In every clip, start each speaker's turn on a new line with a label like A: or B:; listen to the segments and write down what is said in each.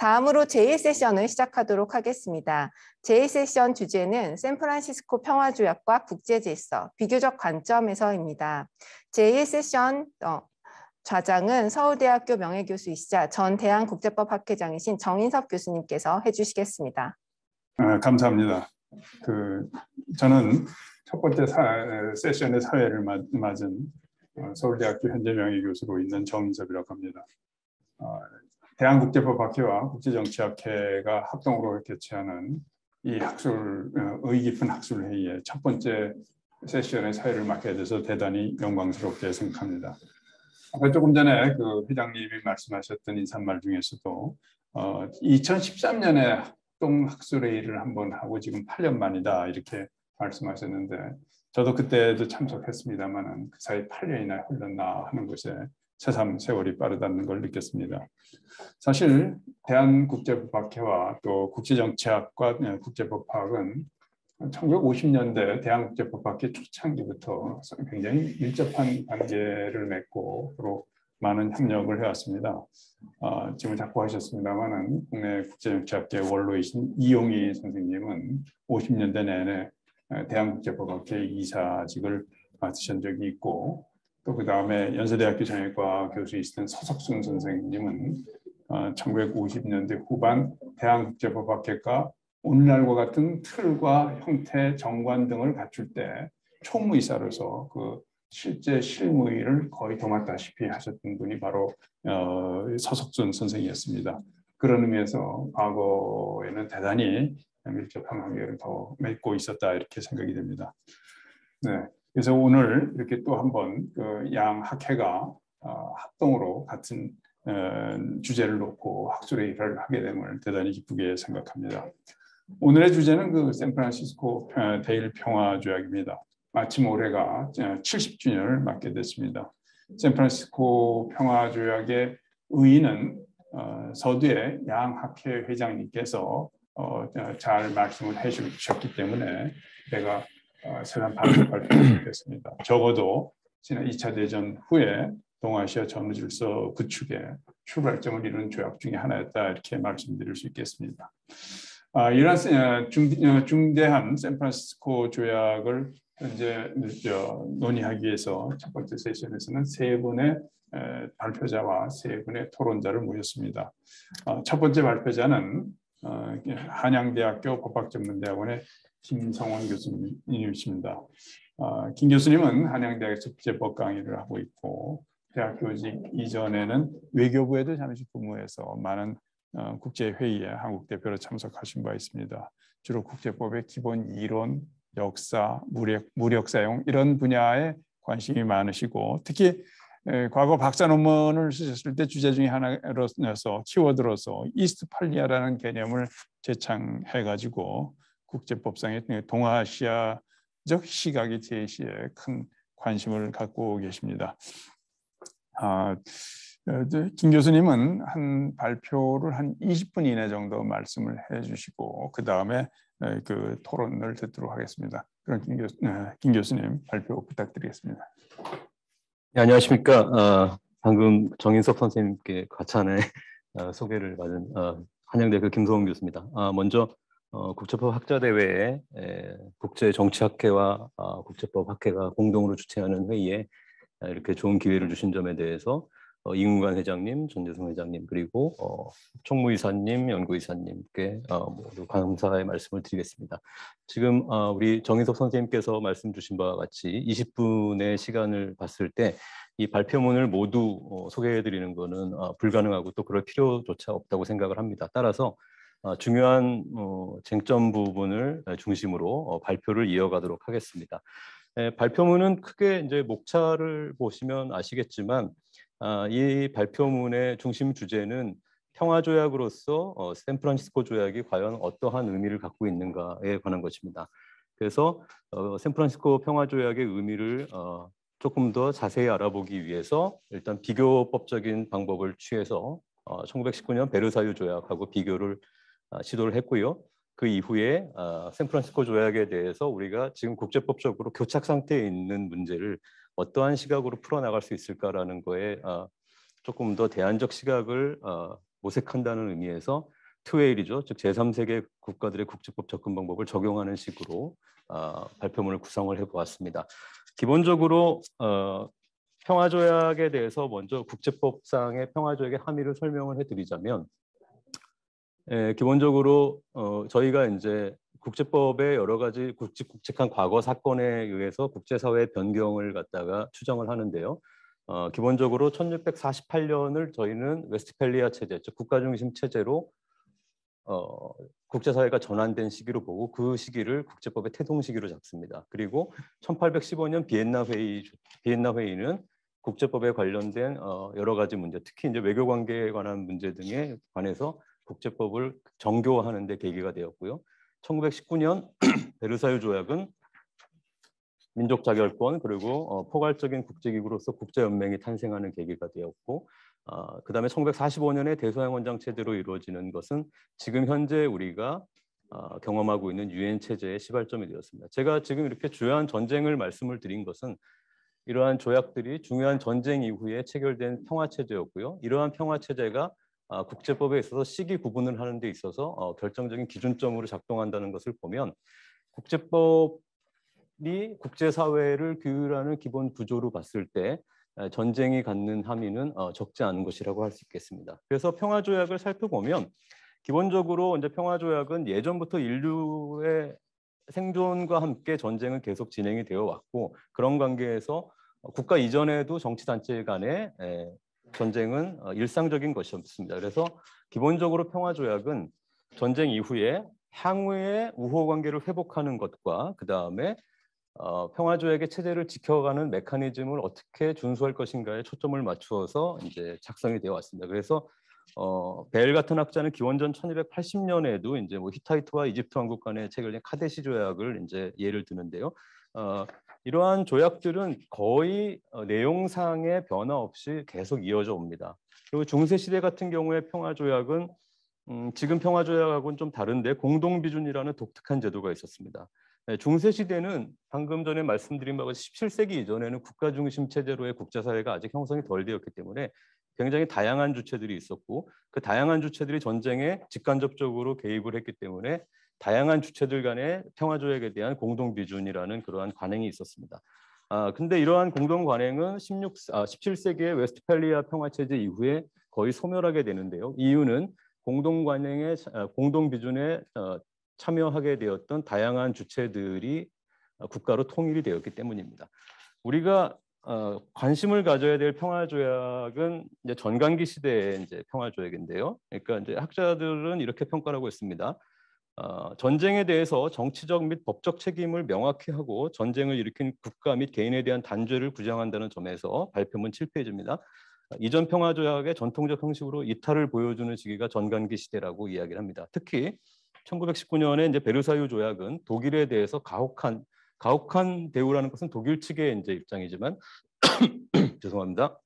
A: 다음으로 제1세션을 시작하도록 하겠습니다. 제1세션 주제는 샌프란시스코 평화조약과 국제질서, 비교적 관점에서입니다. 제1세션 어, 좌장은 서울대학교 명예교수이시자 전 대한국제법학회장이신 정인섭 교수님께서 해주시겠습니다.
B: 아, 감사합니다. 그 저는 첫 번째 사, 세션의 사회를 맞은 어, 서울대학교 현재 명예교수로 있는 정인섭이라고 합니다. 어, 대한국제법 학회와 국제정치학회가 합동으로 개최하는 이 학술 어, 의의 깊은 학술 회의의 첫 번째 세션의 사회를 맡게 돼서 대단히 영광스럽게 생각합니다. 아까 조금 전에 그 회장님이 말씀하셨던 인사말 중에서도 어, 2013년에 합동 학술회의를 한번 하고 지금 8년 만이다 이렇게 말씀하셨는데 저도 그때도 참석했습니다만은 그 사이 8년이나 흘렀나 하는 것에 새삼 세월이 빠르다는 걸 느꼈습니다. 사실 대한국제법학회와 또 국제정치학과 네, 국제법학은 1950년대 대한국제법학회 초창기부터 굉장히 밀접한 관계를 맺고 많은 협력을 해왔습니다. 어, 지금 자꾸 하셨습니다만은 국내 국제정치학계 원로이신 이용희 선생님은 50년대 내내 대한국제법학회 이사직을 맡으신 적이 있고 또 그 다음에 연세대학교 정외과 교수이시던 서석순 선생님은 1950년대 어, 후반 대한국제법학회가 오늘날과 같은 틀과 형태, 정관 등을 갖출 때 총무이사로서 그 실제 실무일을 거의 도맡다시피 하셨던 분이 바로 어, 서석준 선생이었습니다. 그런 의미에서 과거에는 대단히 밀접한 관계를 더 맺고 있었다 이렇게 생각이 됩니다. 네. 그래서 오늘 이렇게 또 한번 그 양 학회가 어, 합동으로 같은 어, 주제를 놓고 학술회의를 하게 됨을 대단히 기쁘게 생각합니다. 오늘의 주제는 그 샌프란시스코 데일 평화 조약입니다. 마침 올해가 70주년을 맞게 됐습니다. 샌프란시스코 평화 조약의 의의는 어, 서두에 양 학회 회장님께서 잘 말씀을 해주셨기 때문에 어, 세상 발표할 됐습니다. 적어도 지난 2차 대전 후에 동아시아 전후질서 구축에 출발점을 이룬 조약 중의 하나였다 이렇게 말씀드릴 수 있겠습니다. 아, 이런 어, 중, 어, 중대한 샌프란시스코 조약을 현재 논의하기 위해서 첫 번째 세션에서는 세 분의 에, 발표자와 세 분의 토론자를 모셨습니다. 어, 첫 번째 발표자는 어, 한양대학교 법학전문대학원의 김성원 교수님이십니다. 어, 김 교수님은 한양대학에서 국제법 강의를 하고 있고 대학 교직 이전에는 외교부에도 잠시 근무해서 많은 어, 국제회의에 한국 대표로 참석하신 바 있습니다. 주로 국제법의 기본 이론, 역사, 무력, 무력 사용 이런 분야에 관심이 많으시고 특히 에, 과거 박사 논문을 쓰셨을 때 주제 중에 하나로서 키워드로서 이스트 팔리아라는 개념을 제창해 가지고 국제법상의 동아시아적 시각의 제시에 큰 관심을 갖고 계십니다. 아, 어, 김 교수님은 한 발표를 한 20분 이내 정도 말씀을 해주시고 그 다음에 어, 그 토론을 듣도록 하겠습니다. 그럼 김, 교수, 어, 김 교수님 발표 부탁드리겠습니다.
C: 네, 안녕하십니까. 어, 방금 정인석 선생님께 과찬의 어, 소개를 받은 어, 한양대학교 김소원 교수입니다. 아, 먼저 어, 국제법 학자대회에 에, 국제정치학회와 어, 국제법학회가 공동으로 주최하는 회의에 이렇게 좋은 기회를 주신 점에 대해서 어, 이문관 회장님, 전재성 회장님 그리고 어, 총무이사님, 연구이사님께 어, 모두 감사의 말씀을 드리겠습니다. 지금 어, 우리 정인석 선생님께서 말씀 주신 바와 같이 20분의 시간을 봤을 때 이 발표문을 모두 어, 소개해 드리는 것은 어, 불가능하고 또 그럴 필요조차 없다고 생각을 합니다. 따라서 어, 중요한 어, 쟁점 부분을 중심으로 어, 발표를 이어가도록 하겠습니다. 발표문은 크게 이제 목차를 보시면 아시겠지만 아, 이 발표문의 중심 주제는 평화 조약으로서 샌프란시스코 조약이 과연 어떠한 의미를 갖고 있는가에 관한 것입니다. 그래서 샌프란시스코 평화 조약의 의미를 조금 더 자세히 알아보기 위해서 일단 비교법적인 방법을 취해서 1919년 베르사유 조약하고 비교를 아, 시도를 했고요. 그 이후에 아, 샌프란시스코 조약에 대해서 우리가 지금 국제법적으로 교착 상태에 있는 문제를 어떠한 시각으로 풀어나갈 수 있을까라는 거에 아, 조금 더 대안적 시각을 모색한다는 의미에서 트웨일이죠. 즉 제3세계 국가들의 국제법 접근 방법을 적용하는 식으로 어, 발표문을 구성을 해보았습니다. 기본적으로 어, 평화조약에 대해서 먼저 국제법상의 평화조약의 함의를 설명을 해드리자면 에, 기본적으로 어, 저희가 이제 국제법의 여러 가지 굵직굵직한 과거 사건에 의해서 국제사회 변경을 갖다가 추정을 하는데요. 어, 기본적으로 1648년을 저희는 웨스트팔리아 체제, 즉 국가중심 체제로 어, 국제사회가 전환된 시기로 보고 그 시기를 국제법의 태동 시기로 잡습니다. 그리고 1815년 비엔나 회의 비엔나 회의는 국제법에 관련된 어, 여러 가지 문제, 특히 이제 외교 관계에 관한 문제 등에 관해서 국제법을 정교화하는 데 계기가 되었고요. 1919년 베르사유 조약은 민족 자결권 그리고 어, 포괄적인 국제기구로서 국제연맹이 탄생하는 계기가 되었고 어, 그다음에 1945년에 대서양 원장 체제로 이루어지는 것은 지금 현재 우리가 어, 경험하고 있는 유엔 체제의 시발점이 되었습니다. 제가 지금 이렇게 주요한 전쟁을 말씀을 드린 것은 이러한 조약들이 중요한 전쟁 이후에 체결된 평화 체제였고요. 이러한 평화 체제가 어, 국제법에 있어서 시기 구분을 하는 데 있어서 어, 결정적인 기준점으로 작동한다는 것을 보면 국제법이 국제사회를 규율하는 기본 구조로 봤을 때 전쟁이 갖는 함의는 어, 적지 않은 것이라고 할 수 있겠습니다. 그래서 평화조약을 살펴보면 기본적으로 이제 평화조약은 예전부터 인류의 생존과 함께 전쟁은 계속 진행이 되어 왔고 그런 관계에서 국가 이전에도 정치 단체 간의 전쟁은 어, 일상적인 것이었습니다. 그래서 기본적으로 평화 조약은 전쟁 이후에 향후의 우호 관계를 회복하는 것과 그 다음에 어, 평화 조약의 체제를 지켜가는 메커니즘을 어떻게 준수할 것인가에 초점을 맞추어서 이제 작성이 되어 왔습니다. 그래서 어, 벨 같은 학자는 기원전 1280년에도 이제 뭐 히타이트와 이집트 왕국 간의 체결된 카데시 조약을 이제 예를 드는데요. 어, 이러한 조약들은 거의 어, 내용상의 변화 없이 계속 이어져 옵니다. 그리고 중세 시대 같은 경우에 평화 조약은 음, 지금 평화 조약하고는 좀 다른데 공동 비준이라는 독특한 제도가 있었습니다. 네, 중세 시대는 방금 전에 말씀드린 바와 17세기 이전에는 국가 중심 체제로의 국제 사회가 아직 형성이 덜 되었기 때문에 굉장히 다양한 주체들이 있었고 그 다양한 주체들이 전쟁에 직간접적으로 개입을 했기 때문에 다양한 주체들 간의 평화 조약에 대한 공동 비준이라는 그러한 관행이 있었습니다. 아 근데 이러한 공동 관행은 16, 아, 17세기의 웨스트팔리아 평화 체제 이후에 거의 소멸하게 되는데요. 이유는 공동 관행의 아, 공동 비준에 어, 참여하게 되었던 다양한 주체들이 어, 국가로 통일이 되었기 때문입니다. 우리가 어, 관심을 가져야 될 평화 조약은 이제 전강기 시대의 이제 평화 조약인데요. 그러니까 학자들은 이렇게 평가하고 있습니다. 어, 전쟁에 대해서 정치적 및 법적 책임을 명확히 하고 전쟁을 일으킨 국가 및 개인에 대한 단죄를 규정한다는 점에서 발표문 7페이지입니다. 이전 평화 조약의 전통적 형식으로 이탈을 보여주는 시기가 전강기 시대라고 이야기를 합니다. 특히 1919년에 이제 베르사유 조약은 독일에 대해서 가혹한 가혹한 대우라는 것은 독일 측의 이제 입장이지만 죄송합니다.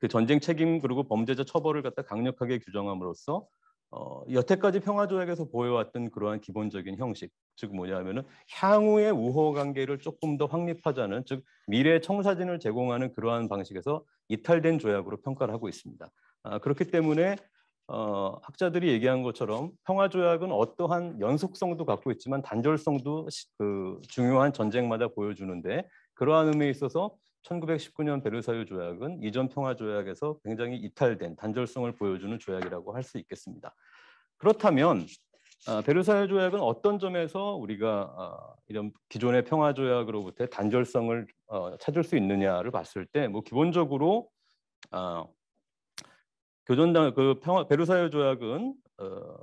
C: 그 전쟁 책임 그리고 범죄자 처벌을 갖다 강력하게 규정함으로써 어, 여태까지 평화조약에서 보여왔던 그러한 기본적인 형식, 즉 뭐냐면은 향후의 우호 관계를 조금 더 확립하자는, 즉 미래 청사진을 제공하는 그러한 방식에서 이탈된 조약으로 평가를 하고 있습니다. 아, 그렇기 때문에 어, 학자들이 얘기한 것처럼 평화조약은 어떠한 연속성도 갖고 있지만 단절성도 그 중요한 전쟁마다 보여주는데 그러한 의미에 있어서 1919년 베르사유 조약은 이전 평화 조약에서 굉장히 이탈된 단절성을 보여주는 조약이라고 할 수 있겠습니다. 그렇다면 어, 베르사유 조약은 어떤 점에서 우리가 어, 이런 기존의 평화 조약으로부터 단절성을 어, 찾을 수 있느냐를 봤을 때 뭐 기본적으로 어, 교전당 그 평화 베르사유 조약은 어,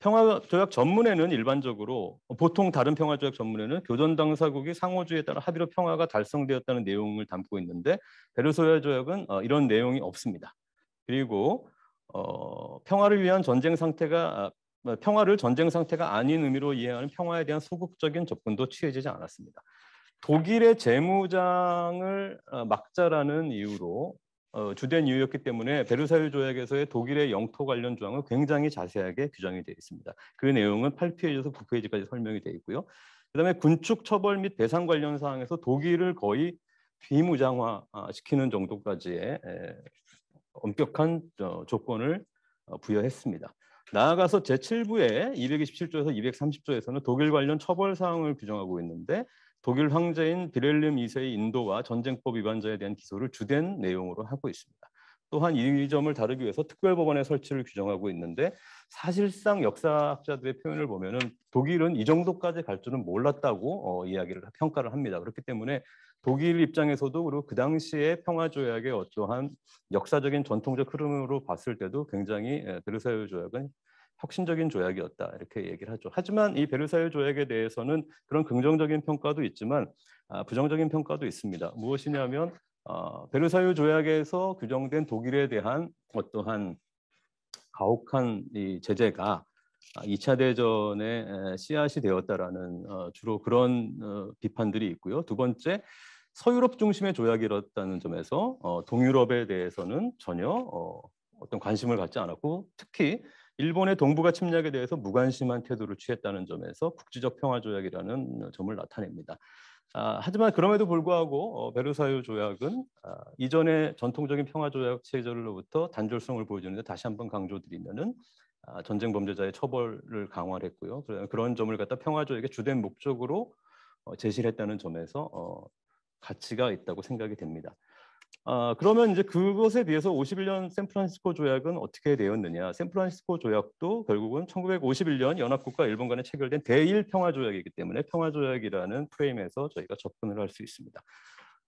C: 평화 조약 전문에는 일반적으로 보통 다른 평화 조약 전문에는 교전 당사국이 상호주의에 따라 합의로 평화가 달성되었다는 내용을 담고 있는데 베르사유 조약은 어, 이런 내용이 없습니다. 그리고 어, 평화를 위한 전쟁 상태가 아, 평화를 전쟁 상태가 아닌 의미로 이해하는 평화에 대한 소극적인 접근도 취해지지 않았습니다. 독일의 재무장을 어, 막자라는 이유로 어, 주된 이유였기 때문에 베르사유 조약에서의 독일의 영토 관련 조항은 굉장히 자세하게 규정이 되어 있습니다. 그 내용은 8페이지에서 9페이지까지 설명이 되어 있고요. 그다음에 군축 처벌 및 배상 관련 사항에서 독일을 거의 비무장화 시키는 정도까지의 에, 엄격한 어, 조건을 어, 부여했습니다. 나아가서 제7부의 227조에서 230조에서는 독일 관련 처벌 사항을 규정하고 있는데 독일 황제인 비렐름 2세의 인도와 전쟁법 위반자에 대한 기소를 주된 내용으로 하고 있습니다. 또한 이 점을 다루기 위해서 특별법원의 설치를 규정하고 있는데 사실상 역사학자들의 표현을 보면은 독일은 이 정도까지 갈 줄은 몰랐다고 어, 이야기를 평가를 합니다. 그렇기 때문에 독일 입장에서도 그리고 그 당시에 평화 조약의 어떠한 역사적인 전통적 흐름으로 봤을 때도 굉장히 베르사유 조약은 혁신적인 조약이었다 이렇게 얘기를 하죠. 하지만 이 베르사유 조약에 대해서는 그런 긍정적인 평가도 있지만 아, 부정적인 평가도 있습니다. 무엇이냐면 어, 베르사유 조약에서 규정된 독일에 대한 어떠한 가혹한 이 제재가 2차 대전에 씨앗이 되었다라는 어, 주로 그런 어, 비판들이 있고요. 두 번째, 서유럽 중심의 조약이었다는 점에서 어, 동유럽에 대해서는 전혀 어떤 관심을 갖지 않았고 특히 일본의 동북아 침략에 대해서 무관심한 태도를 취했다는 점에서 국지적 평화 조약이라는 점을 나타냅니다. 아, 하지만 그럼에도 불구하고 어, 베르사유 조약은 아, 이전의 전통적인 평화 조약 체제로부터 단절성을 보여주는데 다시 한번 강조드리면은 아, 전쟁 범죄자의 처벌을 강화를 했고요. 그런 점을 갖다 평화 조약의 주된 목적으로 어, 제시를 했다는 점에서 어, 가치가 있다고 생각이 됩니다. 아, 그러면 이제 그것에 비해서 51년 샌프란시스코 조약은 어떻게 되었느냐? 샌프란시스코 조약도 결국은 1951년 연합국과 일본 간에 체결된 대일 평화 조약이기 때문에 평화 조약이라는 프레임에서 저희가 접근을 할 수 있습니다.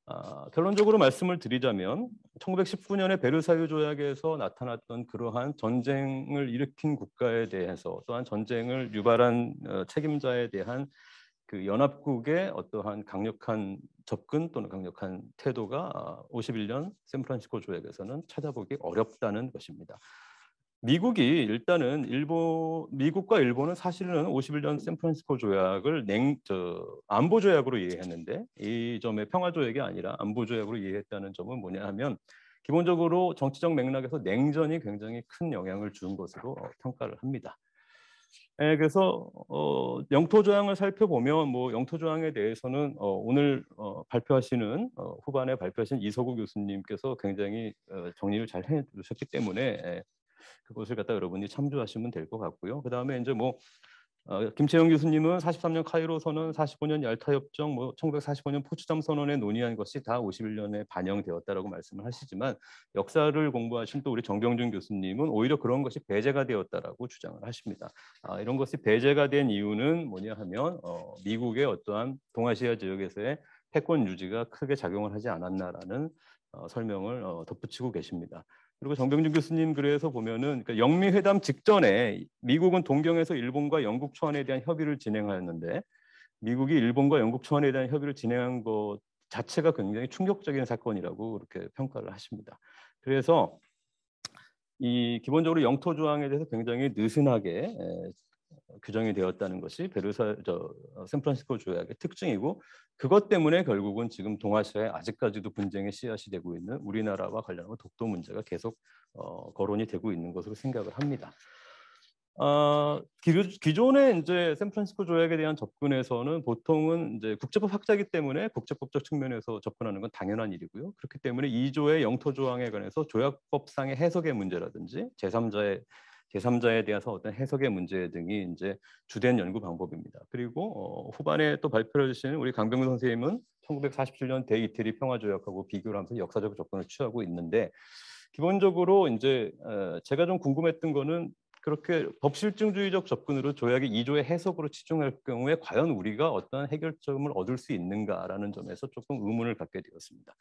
C: 아, 결론적으로 말씀을 드리자면 1919년에 베르사유 조약에서 나타났던 그러한 전쟁을 일으킨 국가에 대해서 또한 전쟁을 유발한 어, 책임자에 대한 그 연합국의 어떠한 강력한 접근 또는 강력한 태도가 51년 아, 샌프란시스코 조약에서는 찾아보기 어렵다는 것입니다. 미국이 일단은 일본 미국과 일본은 사실은 51년 샌프란시스코 조약을 냉 저 안보 조약으로 이해했는데 이 점에 평화 조약이 아니라 안보 조약으로 이해했다는 점은 뭐냐 하면 기본적으로 정치적 맥락에서 냉전이 굉장히 큰 영향을 준 것으로 평가를 합니다. 예, 그래서 어, 영토 조항을 살펴보면 뭐 영토 조항에 대해서는 어, 오늘 어, 발표하시는 어, 후반에 발표하신 이서구 교수님께서 굉장히 어, 정리를 잘 해주셨기 때문에 예, 그것을 갖다 여러분이 참조하시면 될 것 같고요. 그 다음에 이제 뭐 어, 김채영 교수님은 43년 카이로 선언, 45년 얄타 협정, 뭐 1945년 포츠담 선언에 논의한 것이 다 51년에 반영되었다라고 말씀을 하시지만 역사를 공부하신 또 우리 정병준 교수님은 오히려 그런 것이 배제가 되었다라고 주장을 하십니다. 아, 이런 것이 배제가 된 이유는 뭐냐 하면 어, 미국의 어떠한 동아시아 지역에서의 패권 유지가 크게 작용을 하지 않았나라는 어, 설명을 어, 덧붙이고 계십니다. 그리고 정병준 교수님 글에서 보면은 그러니까 영미 회담 직전에 미국은 동경에서 일본과 영국 초안에 대한 협의를 진행하였는데 미국이 일본과 영국 초안에 대한 협의를 진행한 것 자체가 굉장히 충격적인 사건이라고 그렇게 평가를 하십니다. 그래서 이 기본적으로 영토 조항에 대해서 굉장히 느슨하게 규정이 되었다는 것이 베르사 저 어, 샌프란시스코 조약의 특징이고 그것 때문에 결국은 지금 동아시아에 아직까지도 분쟁의 씨앗이 되고 있는 우리나라와 관련한 독도 문제가 계속 어, 거론이 되고 있는 것으로 생각을 합니다. 어, 기존의 이제 샌프란시스코 조약에 대한 접근에서는 보통은 이제 국제법 학자이기 때문에 국제법적 측면에서 접근하는 건 당연한 일이고요. 그렇기 때문에 2조의 영토 조항에 관해서 조약법상의 해석의 문제라든지 제3자의 제3자에 대해서 어떤 해석의 문제 등이 이제 주된 연구 방법입니다. 그리고 어, 후반에 또 발표를 해주시는 우리 강병근 선생님은 1947년 대이태리 평화 조약하고 비교를 하면서 역사적 접근을 취하고 있는데 기본적으로 이제 어, 제가 좀 궁금했던 거는 그렇게 법실증주의적 접근으로 조약의 2조의 해석으로 치중할 경우에 과연 우리가 어떤 해결점을 얻을 수 있는가라는 점에서 조금 의문을 갖게 되었습니다.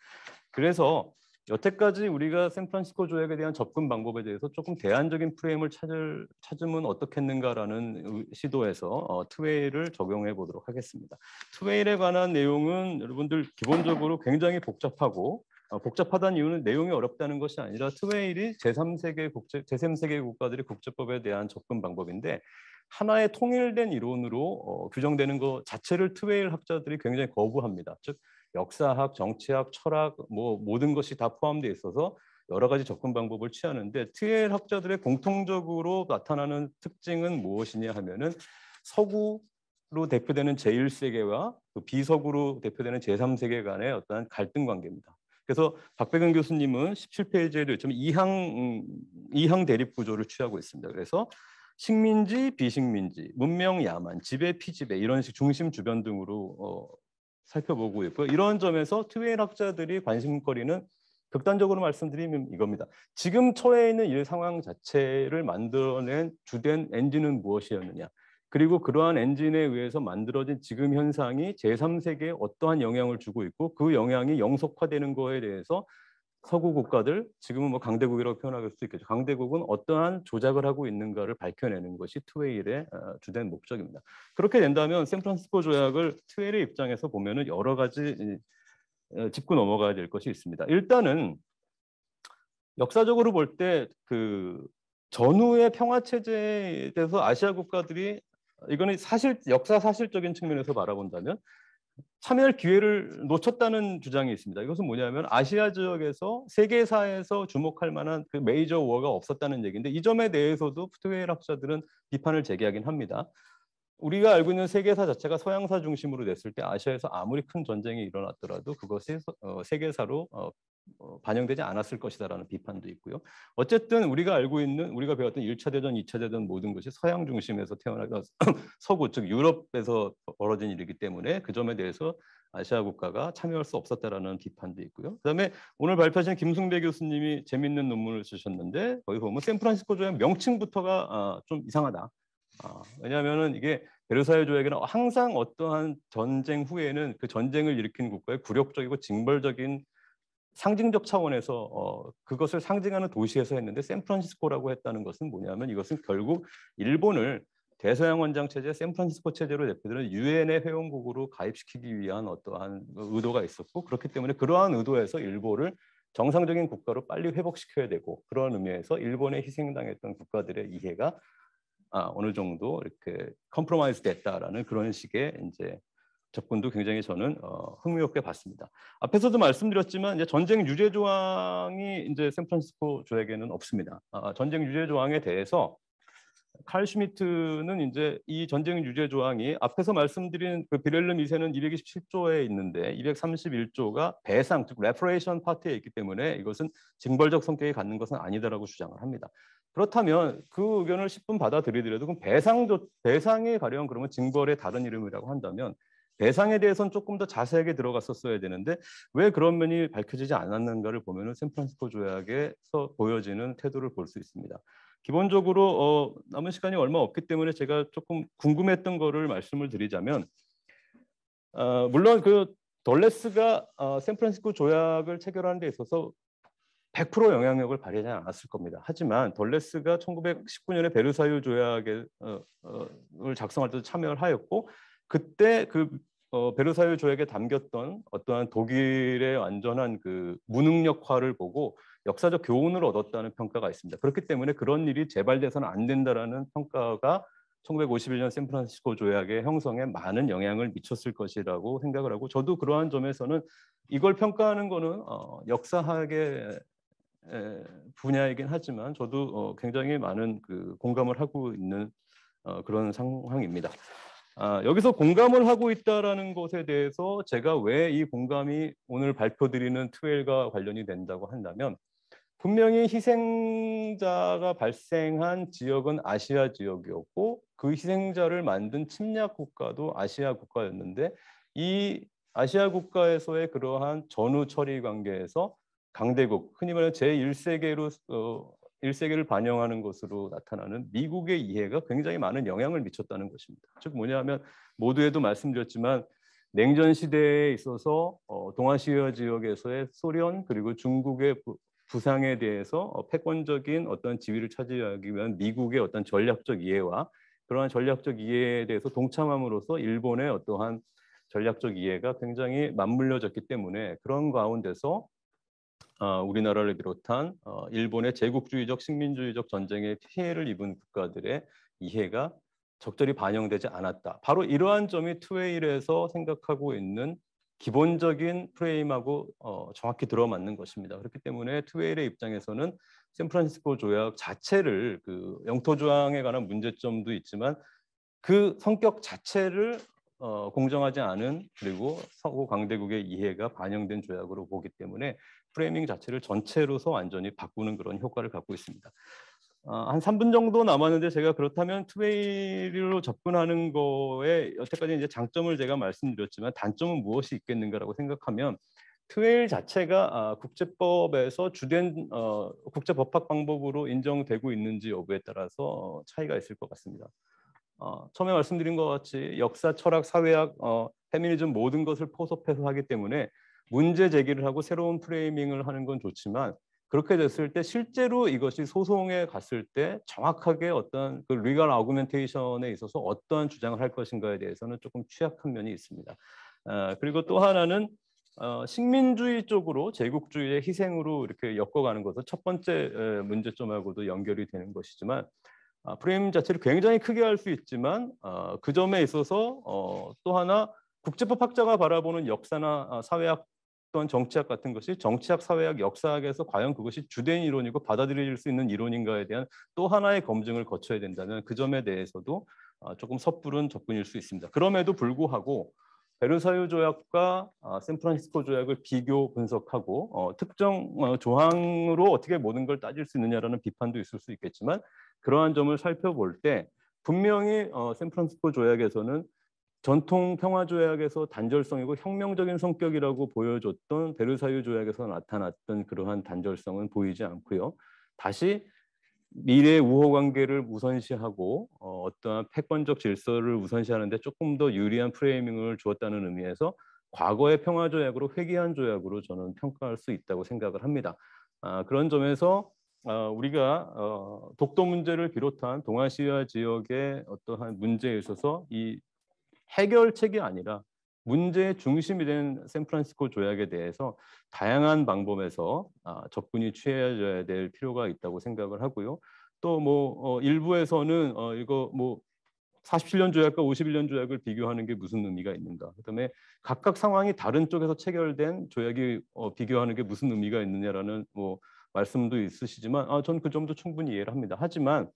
C: 그래서 여태까지 우리가 샌프란시스코 조약에 대한 접근 방법에 대해서 조금 대안적인 프레임을 찾을, 찾으면 어떻겠는가라는 시도에서 어, 트웨일을 적용해 보도록 하겠습니다. 트웨일에 관한 내용은 여러분들 기본적으로 굉장히 복잡하고 어, 복잡하다는 이유는 내용이 어렵다는 것이 아니라 트웨일이 제3세계 국제 제3세계 국가들의 국제법에 대한 접근 방법인데 하나의 통일된 이론으로 어, 규정되는 것 자체를 트웨일 학자들이 굉장히 거부합니다. 즉 역사학, 정치학, 철학 뭐 모든 것이 다 포함되어 있어서 여러 가지 접근 방법을 취하는데 트엘 학자들의 공통적으로 나타나는 특징은 무엇이냐 하면은 서구로 대표되는 제1세계와 그 비서구로 대표되는 제3세계 간의 어떤 갈등 관계입니다. 그래서 박백은 교수님은 17페이지에도 있지만 이항 음, 이항 대립 구조를 취하고 있습니다. 그래서 식민지, 비식민지, 문명, 야만, 지배, 피지배 이런 식 중심 주변 등으로 어, 살펴보고 있고 이런 점에서 트웨일 학자들이 관심거리는 극단적으로 말씀드리면 이겁니다. 지금 처해 있는 이 상황 자체를 만들어낸 주된 엔진은 무엇이었느냐? 그리고 그러한 엔진에 의해서 만들어진 지금 현상이 제3세계에 어떠한 영향을 주고 있고 그 영향이 영속화되는 거에 대해서 서구 국가들 지금은 뭐 강대국이라고 표현할 수 있겠죠. 강대국은 어떠한 조작을 하고 있는가를 밝혀내는 것이 트웨일의 어, 주된 목적입니다. 그렇게 된다면 샌프란시스코 조약을 트웨일의 입장에서 보면은 여러 가지 어, 짚고 넘어가야 될 것이 있습니다. 일단은 역사적으로 볼 때 그 전후의 평화 체제에 대해서 아시아 국가들이 이거는 사실 역사 사실적인 측면에서 바라본다면 참여할 기회를 놓쳤다는 주장이 있습니다. 이것은 뭐냐면 아시아 지역에서 세계사에서 주목할 만한 그 메이저 워가 없었다는 얘기인데 이 점에 대해서도 푸트웨일 학자들은 비판을 제기하긴 합니다. 우리가 알고 있는 세계사 자체가 서양사 중심으로 냈을 때 아시아에서 아무리 큰 전쟁이 일어났더라도 그것이 어, 세계사로 어, 어, 반영되지 않았을 것이다라는 비판도 있고요. 어쨌든 우리가 알고 있는 우리가 배웠던 1차 대전, 2차 대전 모든 것이 서양 중심에서 태어나서 서구 즉 유럽에서 벌어진 일이기 때문에 그 점에 대해서 아시아 국가가 참여할 수 없었다라는 비판도 있고요. 그다음에 오늘 발표하신 김승배 교수님이 재밌는 논문을 쓰셨는데 거기 보면 샌프란시스코 조약 명칭부터가 아, 좀 이상하다. 아, 왜냐하면은 이게 베르사유 조약에는 항상 어떠한 전쟁 후에는 그 전쟁을 일으킨 국가의 굴욕적이고 징벌적인 상징적 차원에서 어, 그것을 상징하는 도시에서 했는데 샌프란시스코라고 했다는 것은 뭐냐면 이것은 결국 일본을 대서양 원장 체제, 샌프란시스코 체제로 대표되는 유엔의 회원국으로 가입시키기 위한 어떠한 의도가 있었고 그렇기 때문에 그러한 의도에서 일본을 정상적인 국가로 빨리 회복시켜야 되고 그런 의미에서 일본에 희생당했던 국가들의 이해가 아, 어느 정도 이렇게 compromise 됐다라는 그런 식의 이제 접근도 굉장히 저는 어, 흥미롭게 봤습니다. 앞에서도 말씀드렸지만 이제 전쟁 유죄 조항이 이제 샌프란시스코 조약에는 없습니다. 아, 전쟁 유죄 조항에 대해서 칼 슈미트는 이제 이 전쟁 유죄 조항이 앞에서 말씀드린 그 빌헬름 2세는 227조에 있는데 231조가 배상 즉 reparation 파트에 있기 때문에 이것은 징벌적 성격이 갖는 것은 아니다라고 주장을 합니다. 그렇다면 그 의견을 10분 받아들이더라도 그럼 배상조 배상에 가령 그러면 징벌의 다른 이름이라고 한다면 배상에 대해서는 조금 더 자세하게 들어갔었어야 되는데 왜 그런 면이 밝혀지지 않았는가를 보면은 샌프란시스코 조약에서 보여지는 태도를 볼 수 있습니다. 기본적으로 어, 남은 시간이 얼마 없기 때문에 제가 조금 궁금했던 거를 말씀을 드리자면 어, 물론 그 덜레스가 어, 샌프란시스코 조약을 체결하는 데 있어서 100% 영향력을 발휘하지 않았을 겁니다. 하지만 덜레스가 1919년에 베르사유 조약을 어, 어, 작성할 때도 참여를 하였고 그때 그 어, 베르사유 조약에 담겼던 어떠한 독일의 완전한 그 무능력화를 보고 역사적 교훈을 얻었다는 평가가 있습니다. 그렇기 때문에 그런 일이 재발돼서는 안 된다라는 평가가 1951년 샌프란시스코 조약의 형성에 많은 영향을 미쳤을 것이라고 생각을 하고 저도 그러한 점에서는 이걸 평가하는 거는 어, 역사학의 분야이긴 하지만 저도 어, 굉장히 많은 그 공감을 하고 있는 어, 그런 상황입니다. 아, 여기서 공감을 하고 있다라는 것에 대해서 제가 왜 이 공감이 오늘 발표드리는 트웰과 관련이 된다고 한다면 분명히 희생자가 발생한 지역은 아시아 지역이었고 그 희생자를 만든 침략 국가도 아시아 국가였는데 이 아시아 국가에서의 그러한 전후 처리 관계에서 강대국 흔히 말하는 제1세계로 어, 1세기를 반영하는 것으로 나타나는 미국의 이해가 굉장히 많은 영향을 미쳤다는 것입니다. 즉 뭐냐면 모두에도 말씀드렸지만 냉전 시대에 있어서 어, 동아시아 지역에서의 소련 그리고 중국의 부, 상에 대해서 어, 패권적인 어떤 지위를 차지하기 위한 미국의 어떤 전략적 이해와 그러한 전략적 이해에 대해서 동참함으로써 일본의 어떠한 전략적 이해가 굉장히 맞물려졌기 때문에 그런 가운데서 어, 우리나라를 비롯한 어, 일본의 제국주의적 식민주의적 전쟁에 피해를 입은 국가들의 이해가 적절히 반영되지 않았다. 바로 이러한 점이 투웨일에서 생각하고 있는 기본적인 프레임하고 어, 정확히 들어맞는 것입니다. 그렇기 때문에 투웨일의 입장에서는 샌프란시스코 조약 자체를 그 영토 조항에 관한 문제점도 있지만 그 성격 자체를 어, 공정하지 않은 그리고 서구 강대국의 이해가 반영된 조약으로 보기 때문에 framing 자체를 전체로서 완전히 바꾸는 그런 효과를 갖고 있습니다. 어, 한 3분 정도 남았는데 제가 그렇다면 TWAIL로 접근하는 거에 여태까지 이제 장점을 제가 말씀드렸지만 단점은 무엇이 있겠는가라고 생각하면 트웨일 자체가 아, 국제법에서 주된 어, 국제법학 방법으로 인정되고 있는지 여부에 따라서 차이가 있을 것 같습니다. 어, 처음에 말씀드린 것 같이 역사, 철학, 사회학, 어, 페미니즘 모든 것을 포섭해서 하기 때문에 문제 제기를 하고 새로운 프레이밍을 하는 건 좋지만 그렇게 됐을 때 실제로 이것이 소송에 갔을 때 정확하게 어떤 그 리걸 아구멘테이션에 있어서 어떠한 주장을 할 것인가에 대해서는 조금 취약한 면이 있습니다. 어, 그리고 또 하나는 어, 식민주의 쪽으로 제국주의의 희생으로 이렇게 엮어가는 것은 첫 번째 문제점하고도 연결이 되는 것이지만 아, 프레임 자체를 굉장히 크게 할 수 있지만 어, 그 점에 있어서 어, 또 하나 국제법 학자가 바라보는 역사나 아, 사회학 또는 정치학 같은 것이 정치학, 사회학, 역사학에서 과연 그것이 주된 이론이고 받아들일 수 있는 이론인가에 대한 또 하나의 검증을 거쳐야 된다면 그 점에 대해서도 아, 조금 섣부른 접근일 수 있습니다. 그럼에도 불구하고 베르사유 조약과 어, 샌프란시스코 조약을 비교 분석하고 어, 특정 어, 조항으로 어떻게 모든 걸 따질 수 있느냐라는 비판도 있을 수 있겠지만 그러한 점을 살펴볼 때 분명히 어, 샌프란시스코 조약에서는 전통 평화 조약에서 단절성이고 혁명적인 성격이라고 보여줬던 베르사유 조약에서 나타났던 그러한 단절성은 보이지 않고요. 다시 미래 우호 관계를 우선시하고 어, 어떠한 패권적 질서를 우선시하는데 조금 더 유리한 프레이밍을 주었다는 의미에서 과거의 평화 조약으로 회귀한 조약으로 저는 평가할 수 있다고 생각을 합니다. 아, 그런 점에서 어, 우리가 어, 독도 문제를 비롯한 동아시아 지역의 어떠한 문제에 있어서 이 해결책이 아니라 문제의 중심이 된 샌프란시스코 조약에 대해서 다양한 방법에서 아, 접근이 취해져야 될 필요가 있다고 생각을 하고요. 또뭐 어, 일부에서는 어, 이거 뭐 47년 조약과 51년 조약을 비교하는 게 무슨 의미가 있는가? 그다음에 각각 상황이 다른 쪽에서 체결된 조약이 어, 비교하는 게 무슨 의미가 있느냐라는 뭐 말씀도 있으시지만 아, 저는 그 점도 충분히 이해를 합니다. 하지만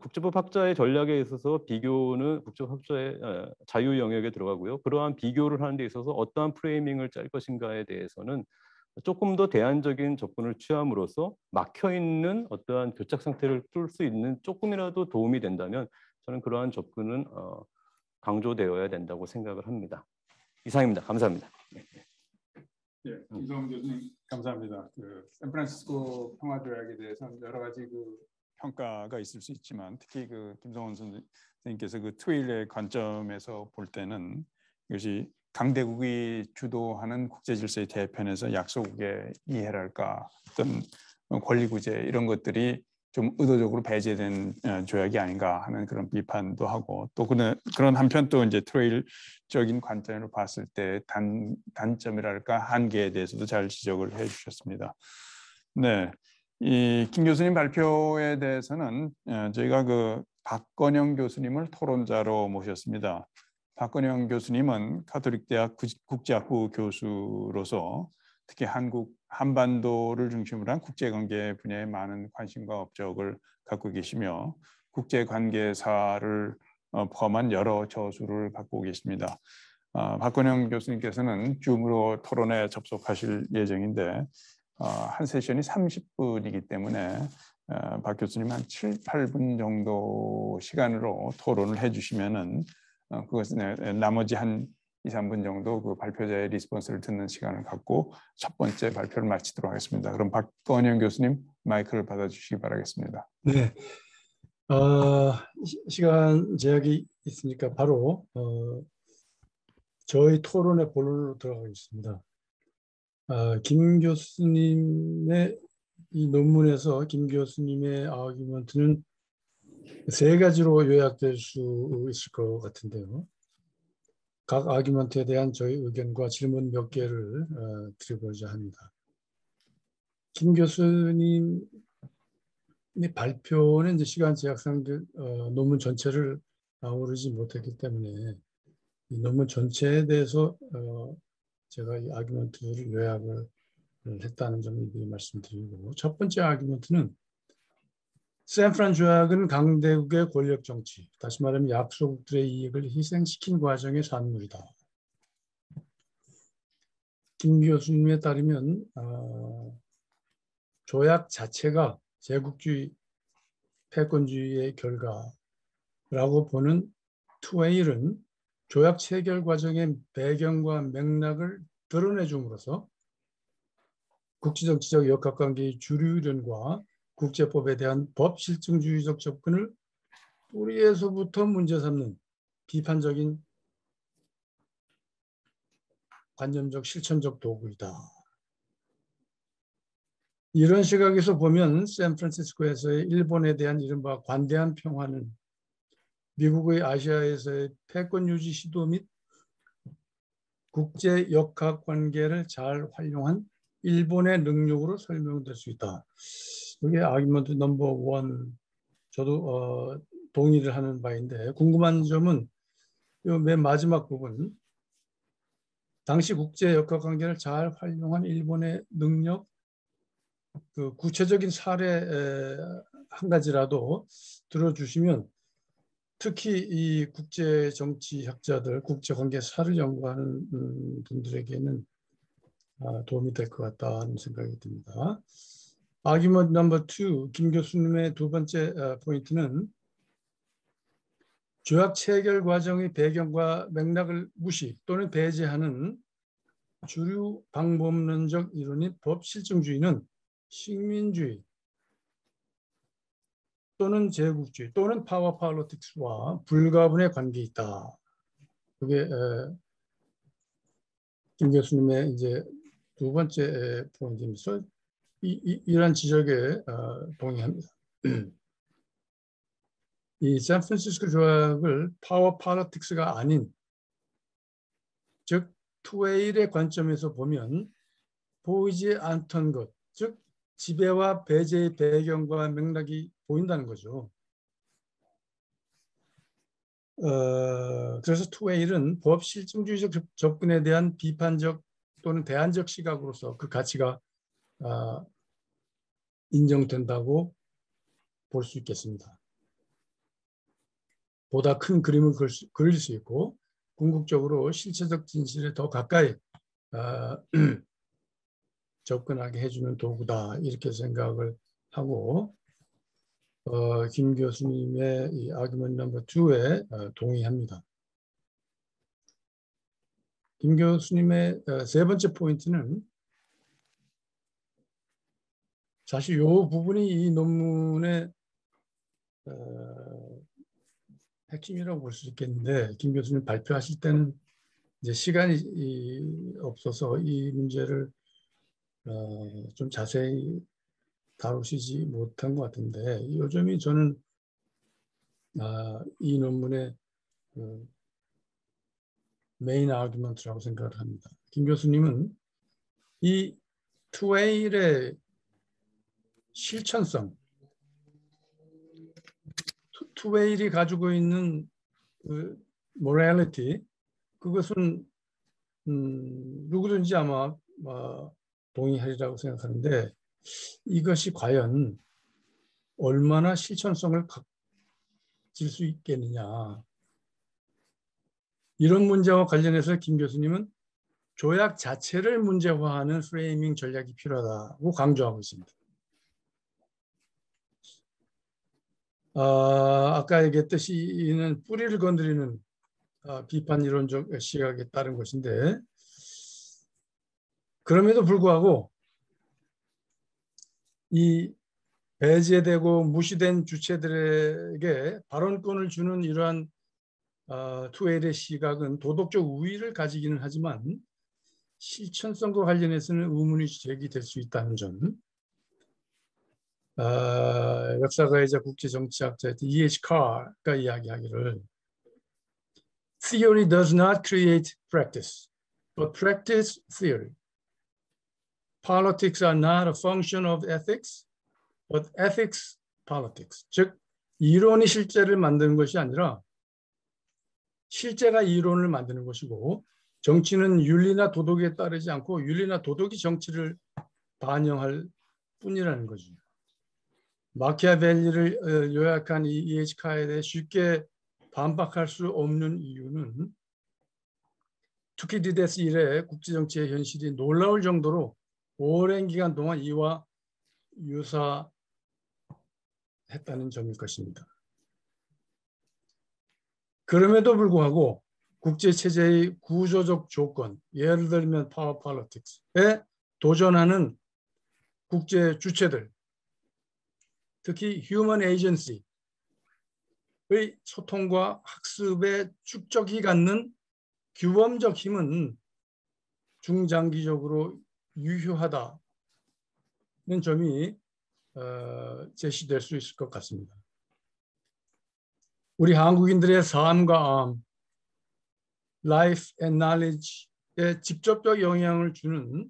C: 국제법 학자의 전략에 있어서 비교는 국제법 학자의 자유 영역에 들어가고요. 그러한 비교를 하는 데 있어서 어떠한 프레이밍을 짤 것인가에 대해서는 조금 더 대안적인 접근을 취함으로써 막혀 있는 어떠한 교착 상태를 뚫을 수 있는 조금이라도 도움이 된다면 저는 그러한 접근은 어, 강조되어야 된다고 생각을 합니다. 이상입니다. 감사합니다.
B: 예, 김성 교수님 감사합니다. 그 샌프란시스코 평화 조약에 대해서 여러 가지 그 평가가 있을 수 있지만 특히 그 김성원 선생님께서 그 트웨일의 관점에서 볼 때는 이것이 강대국이 주도하는 국제 질서의 대편에서 약소국의 이해랄까 어떤 권리 구제 이런 것들이 좀 의도적으로 배제된 어, 조약이 아닌가 하는 그런 비판도 하고 또 그런 그런 한편 또 이제 트레일적인 관점으로 봤을 때 단 단점이랄까 한계에 대해서도 잘 지적을 해주셨습니다. 네, 이 김 교수님 발표에 대해서는 어, 저희가 그 박건영 교수님을 토론자로 모셨습니다. 박건영 교수님은 가톨릭대학 국제학부 교수로서 특히 한국 한반도를 중심으로 한 국제관계 분야에 많은 관심과 업적을 갖고 계시며 국제관계사를 어, 포함한 여러 저수를 갖고 계십니다. 어, 박건영 교수님께서는 줌으로 토론에 접속하실 예정인데 어, 한 세션이 30분이기 때문에 어, 박 교수님 한 7, 8분 정도 시간으로 토론을 해주시면은 어, 그것은 나머지 한 2, 3분 정도 그 발표자의 response를 듣는 시간을 갖고 첫 번째 발표를 마치도록 하겠습니다. 그럼 박건영 교수님 마이크를 받아주시기 바라겠습니다.
D: 네. 어, 시간 제약이 있으니까 바로 어, 저희 토론의 본론으로 들어가겠습니다. 아, 김 교수님의 이 논문에서 김 교수님의 argument는 세 가지로 요약될 수 있을 것 같은데요. 각 아기먼트에 대한 저희 의견과 질문 몇 개를 어, 드려보자 합니다. 김 교수님의 발표는 이제 시간 제약상 어, 논문 전체를 아우르지 못했기 때문에 이 논문 전체에 대해서 어, 제가 이 아규먼트를 요약을 했다는 점을 미리 말씀드리고 첫 번째 아규먼트는 샌프란 조약은 강대국의 권력 정치, 다시 말하면 약소국들의 이익을 희생시킨 과정의 산물이다. 김 교수님에 따르면 어, 조약 자체가 제국주의 패권주의의 결과라고 보는 투웨일은 조약 체결 과정의 배경과 맥락을 드러내 줌으로써 국제정치적 역학관계의 주류 이론과 국제법에 대한 법 실증주의적 접근을 뿌리에서부터 문제 삼는 비판적인 관념적 실천적 도구이다. 이런 시각에서 보면 샌프란시스코에서의 일본에 대한 이른바 관대한 평화는 미국의 아시아에서의 패권 유지 시도 및 국제 역학 관계를 잘 활용한 일본의 능력으로 설명될 수 있다. 이게 아기먼트 넘버 원 저도 어, 동의를 하는 바인데 궁금한 점은 이맨 마지막 부분 당시 국제 역학 관계를 잘 활용한 일본의 능력 그 구체적인 사례 한 가지라도 들어주시면 특히 이 국제 정치학자들, 국제 관계사를 연구하는 음, 분들에게는 아, 도움이 될 것 같다는 생각이 듭니다. 아기먼트 넘버 2, 김 교수님의 두 번째 어, 포인트는 조약 체결 과정의 배경과 맥락을 무시 또는 배제하는 주류 방법론적 이론인 법실증주의는 식민주의 또는 제국주의 또는 power politics와 불가분의 관계 있다. 그게 김 교수님의 이제 두 번째 포인트입니다. 이, 이, 이런 지적에 어, 동의합니다. 이 샌프란시스코 조약을 power politics가 아닌 즉 TWAIL의 관점에서 보면 보이지 않던 것, 즉 지배와 배제의 배경과 맥락이 보인다는 거죠. 어, 그래서 투웨일은 법 실증주의적 접근에 대한 비판적 또는 대안적 시각으로서 그 가치가 어, 인정된다고 볼 수 있겠습니다. 보다 큰 그림을 그릴 수 있고 궁극적으로 실체적 진실에 더 가까이 어, 접근하게 해주는 도구다 이렇게 생각을 하고 어, 김 교수님의 이 아규먼 넘버 2에 어, 동의합니다. 김 교수님의 어, 세 번째 포인트는 사실 이 부분이 이 논문의 어, 핵심이라고 볼 수 있겠는데 김 교수님 발표하실 때는 이제 시간이 없어서 이 문제를 어, 좀 자세히 다루시지 못한 것 같은데 요점이 저는 아, 이 논문의 그 메인 아규먼트라고 생각을 합니다. 김 교수님은 이 투웨일의 실천성, 투웨일이 가지고 있는 그 모랄리티 그것은 음, 누구든지 아마 어, 동의하리라고 생각하는데 이것이 과연 얼마나 실천성을 가질 수 있겠느냐. 이런 문제와 관련해서 김 교수님은 조약 자체를 문제화하는 프레이밍 전략이 필요하다고 강조하고 있습니다. 아, 아까 얘기했듯이 이는 뿌리를 건드리는 아, 비판 이론적 시각에 따른 것인데 그럼에도 불구하고 이 배제되고 무시된 주체들에게 발언권을 주는 이러한 어, 투엘의 시각은 도덕적 우위를 가지기는 하지만 실천성과 관련해서는 의문이 제기될 수 있다는 점. 어, 역사가이자 국제정치학자 E.H. Carr가 이야기하기를 Theory does not create practice, but practice theory. Politics are not a function of ethics, but ethics politics. 즉 이론이 실제를 만드는 것이 아니라 실제가 이론을 만드는 것이고 정치는 윤리나 도덕에 따르지 않고 윤리나 도덕이 정치를 반영할 뿐이라는 거죠. 마키아벨리를 어, 요약한 이 EH카에 대해 쉽게 반박할 수 없는 이유는 투키디데스 이래 국제정치의 현실이 놀라울 정도로 오랜 기간 동안 이와 유사했다는 점일 것입니다. 그럼에도 불구하고 국제체제의 구조적 조건, 예를 들면 power politics에 도전하는 국제 주체들, 특히 휴먼 에이전시의 소통과 학습의 축적이 갖는 규범적 힘은 중장기적으로 유효하다는 점이 어, 제시될 수 있을 것 같습니다. 우리 한국인들의 삶과 암, life and knowledge에 직접적 영향을 주는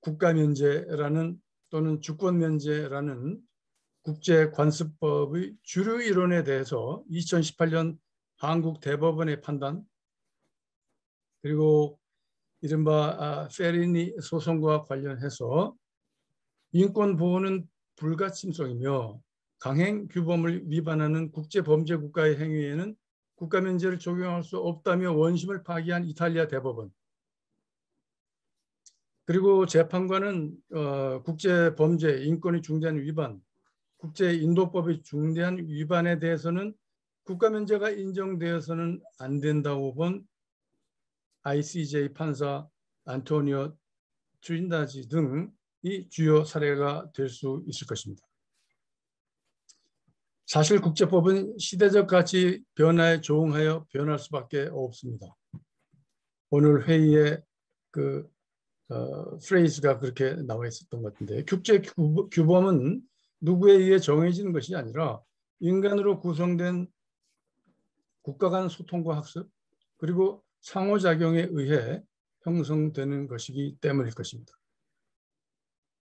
D: 국가 면제라는 또는 주권 면제라는 국제 관습법의 주류 이론에 대해서 2018년 한국 대법원의 판단 그리고 이른바 아, 페리니 소송과 관련해서 인권 보호는 불가침성이며 강행 규범을 위반하는 국제 범죄 국가의 행위에는 국가 면제를 적용할 수 없다며 원심을 파기한 이탈리아 대법원. 그리고 재판관은 어, 국제 범죄 인권의 중대한 위반 국제 인도법의 중대한 위반에 대해서는 국가 면제가 인정되어서는 안 된다고 본 ICJ 판사 안토니오 트린다지 등이 주요 사례가 될 수 있을 것입니다. 사실 국제법은 시대적 가치 변화에 조응하여 변할 수밖에 없습니다. 오늘 회의에 그 어, 프레이즈가 그렇게 나와 있었던 것 같은데 국제 규범은 누구에 의해 정해지는 것이 아니라 인간으로 구성된 국가 간 소통과 학습 그리고 상호작용에 의해 형성되는 것이기 때문일 것입니다.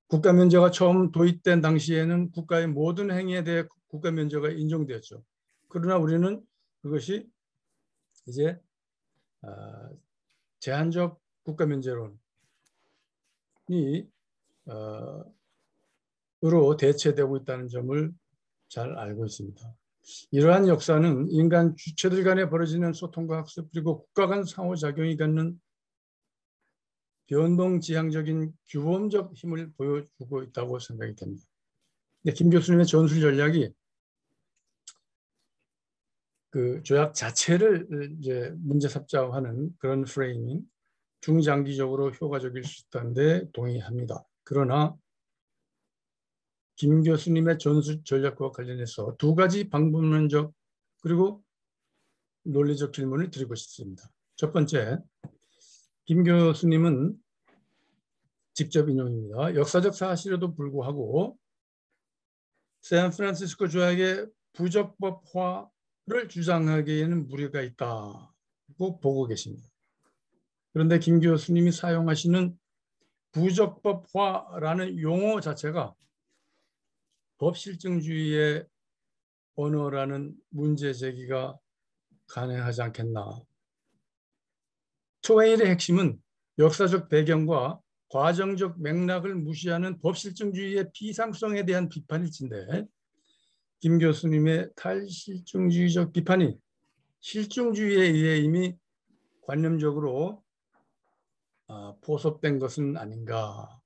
D: 국가 면제가 처음 도입된 당시에는 국가의 모든 행위에 대해 국가 면제가 인정되었죠. 그러나 우리는 그것이 이제 아, 제한적 국가 면제론이 어, 으로 대체되고 있다는 점을 잘 알고 있습니다. 이러한 역사는 인간 주체들 간에 벌어지는 소통과 학습 그리고 국가 간 상호작용이 갖는 변동지향적인 규범적 힘을 보여주고 있다고 생각이 됩니다. 김 교수님의 전술 전략이 그 조약 자체를 이제 문제 삼자하는 그런 프레이밍 중장기적으로 효과적일 수 있다는데 동의합니다. 그러나 김 교수님의 전술 전략과 관련해서 두 가지 방법론적 그리고 논리적 질문을 드리고 싶습니다. 첫 번째, 김 교수님은 직접 인용입니다. 역사적 사실에도 불구하고 샌프란시스코 조약의 부적법화를 주장하기에는 무리가 있다고 보고 계십니다. 그런데 김 교수님이 사용하시는 부적법화라는 용어 자체가 법실증주의의 언어라는 문제 제기가 가능하지 않겠나. 토웨일의 핵심은 역사적 배경과 과정적 맥락을 무시하는 법실증주의의 비상성에 대한 비판일진데 김 교수님의 탈실증주의적 비판이 실증주의에 의해 이미 관념적으로 아, 포섭된 것은 아닌가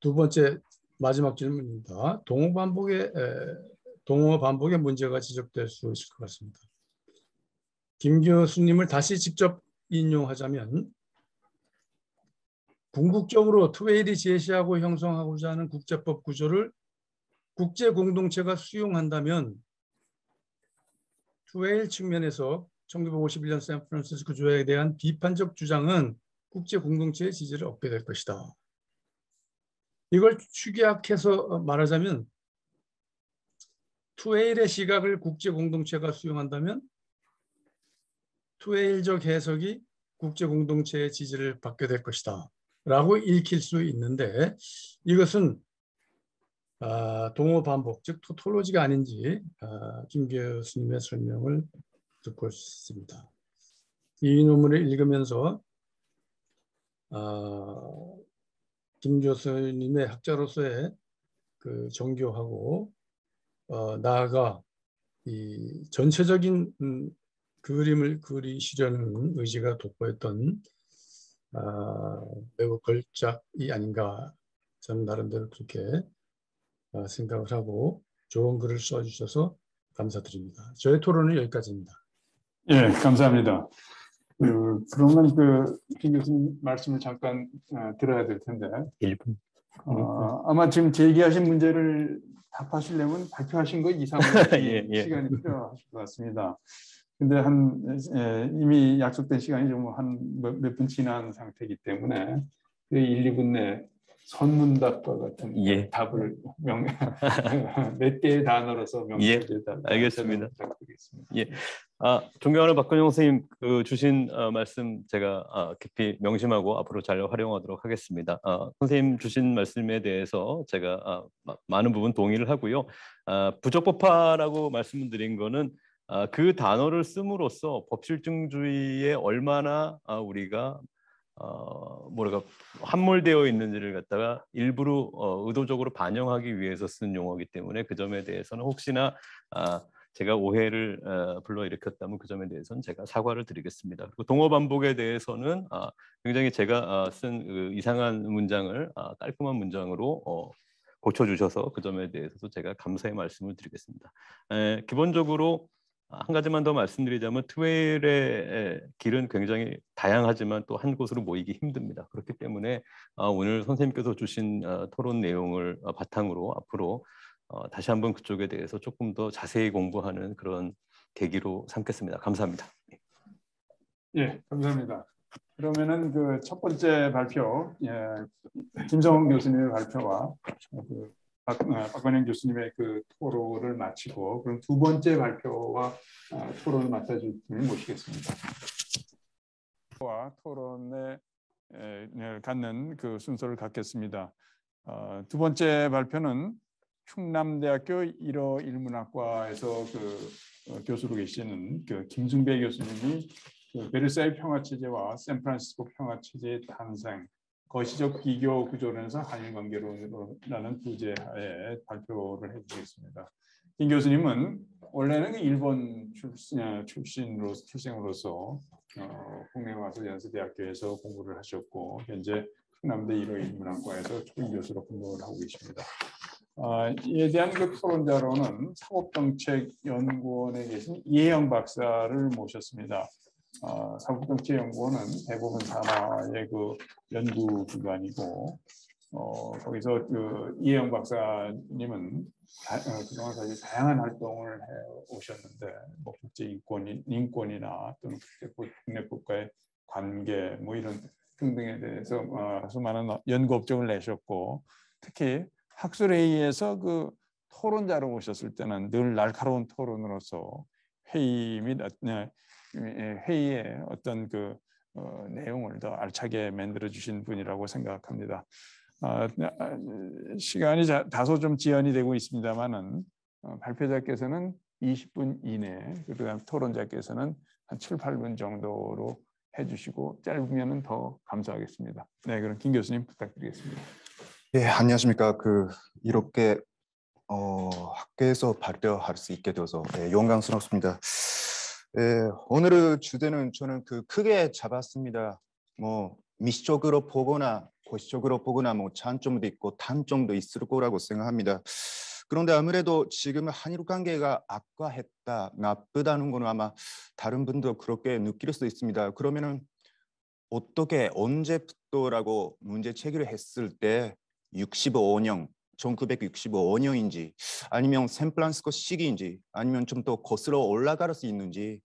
D: 두 번째 마지막 질문입니다. 동호 반복의 동호 반복의 문제가 지적될 수 있을 것 같습니다. 김 교수님을 다시 직접 인용하자면 궁극적으로 트웨일이 제시하고 형성하고자 하는 국제법 구조를 국제 공동체가 수용한다면 트웨일 측면에서 1951년 샌프란시스코 조약에 대한 비판적 주장은 국제 공동체의 지지를 얻게 될 것이다. 이걸 축약해서 말하자면 투웨일의 시각을 국제 공동체가 수용한다면 투웨일적 해석이 국제 공동체의 지지를 받게 될 것이다. 라고 읽힐 수 있는데 이것은 아, 동호 반복, 즉 토톨로지가 아닌지 아, 김 교수님의 설명을 듣고 싶습니다. 이 논문을 읽으면서 아, 김 교수님의 학자로서의 그 정교하고 어, 나아가 이 전체적인 음, 그림을 그리시려는 의지가 돋보였던 아, 매우 걸작이 아닌가 저는 나름대로 그렇게 아, 생각을 하고 좋은 글을 써주셔서 감사드립니다. 저의 토론은 여기까지입니다.
B: 예, 감사합니다. 그, 그러면 그김 교수님 말씀을 잠깐 어, 들어야 될 텐데
C: 1분.
B: 어, 아마 지금 제기하신 문제를 답하시려면 발표하신 거 이상의
C: 예, 예.
B: 시간이 필요하실 것 같습니다. 근데 한 예, 이미 약속된 시간이 좀한몇분 지난 상태이기 때문에 그 1, 2분 내 선문답과 같은
C: 예.
B: 답을 명, 몇 개의 단어로서
C: 예,
B: 명쾌하게 답-
C: 알겠습니다.
B: 부탁드리겠습니다.
C: 예. 아, 존경하는 박근영 선생님 그 주신 어, 말씀 제가 아, 깊이 명심하고 앞으로 잘 활용하도록 하겠습니다. 아, 선생님 주신 말씀에 대해서 제가 아, 마- 많은 부분 동의를 하고요. 아, 부적법화라고 말씀드린 거는 아, 그 단어를 씀으로써 법실증주의에 얼마나 아, 우리가 어, 뭐랄까 함몰되어 있는지를 갖다가 일부러 어, 의도적으로 반영하기 위해서 쓴 용어이기 때문에 그 점에 대해서는 혹시나 아, 제가 오해를 어, 불러일으켰다면 그 점에 대해서는 제가 사과를 드리겠습니다. 그리고 동어 반복에 대해서는 아, 굉장히 제가 아, 쓴 그 이상한 문장을 아, 깔끔한 문장으로 어, 고쳐주셔서 그 점에 대해서도 제가 감사의 말씀을 드리겠습니다. 에, 기본적으로 한 가지만 더 말씀드리자면 트웨일의 길은 굉장히 다양하지만 또 한 곳으로 모이기 힘듭니다. 그렇기 때문에 아, 오늘 선생님께서 주신 어, 토론 내용을 어, 바탕으로 앞으로 어, 다시 한번 그쪽에 대해서 조금 더 자세히 공부하는 그런 계기로 삼겠습니다. 감사합니다.
B: 예, 감사합니다. 그러면은 그 첫 번째 발표, 예, 김성훈 교수님의 발표와 그 박, 어, 박건영 교수님의 그 토론을 마치고 그럼 두 번째 발표와 어, 토론을 맡아줄 분을 모시겠습니다. 와 토론에 갖는 그 순서를 갖겠습니다. 어, 두 번째 발표는 충남대학교 1호 일문학과에서 그 어, 교수로 계시는 그 김승배 교수님이 그 베르사유 평화 체제와 샌프란시스코 평화 체제의 탄생, 거시적 비교 구조론에서 한일 관계론이라는 부제하에 발표를 해주겠습니다. 김 교수님은 원래는 일본 출신, 출신으로 출생으로서 어, 국내에 와서 연세대학교에서 공부를 하셨고 현재 충남대 1호 인문학과에서 초임 교수로 근무를 하고 계십니다. 어, 이에 대한 그 토론자로는 사법정책연구원에 계신 이혜영 박사를 모셨습니다. 어, 사법정책연구원은 대부분 산하의 그 연구기관이고 어, 거기서 그 이혜영 박사님은 다, 어, 그동안 사실 다양한 활동을 해 오셨는데 뭐 국제 인권 인권이나 또는 국제 국- 국내 국가의 관계 뭐 이런 등등에 대해서 어, 수많은 연구 업적을 내셨고 특히 학술회의에서 그 토론자로 오셨을 때는 늘 날카로운 토론으로서 회의 및 어- 네, 예, 회의의 어떤 그 어, 내용을 더 알차게 만들어 주신 분이라고 생각합니다. 아, 아, 시간이 자- 다소 좀 지연이 되고 있습니다만은 어, 발표자께서는 20분 이내, 그다음 토론자께서는 한 7, 8분 정도로 해주시고 짧으면은 더 감사하겠습니다. 네, 그럼 김 교수님 부탁드리겠습니다.
E: 예, 안녕하십니까. 그 이렇게 어, 학교에서 발표할 수 있게 되어서 예, 영광스럽습니다. 예, 오늘의 주제는 저는 그 크게 잡았습니다. 뭐 미시적으로 보거나 고시적으로 보거나 뭐 장점도 있고 단점도 있을 거라고 생각합니다. 그런데 아무래도 지금 한일 관계가 악화했다, 나쁘다는 거는 아마 다른 분도 그렇게 느낄 수 있습니다. 그러면은 어떻게 언제부터라고 문제 제기를 했을 때 65년, 1965년인지 아니면 샌프란시스코 시기인지 아니면 좀 더 거슬러 올라갈 수 있는지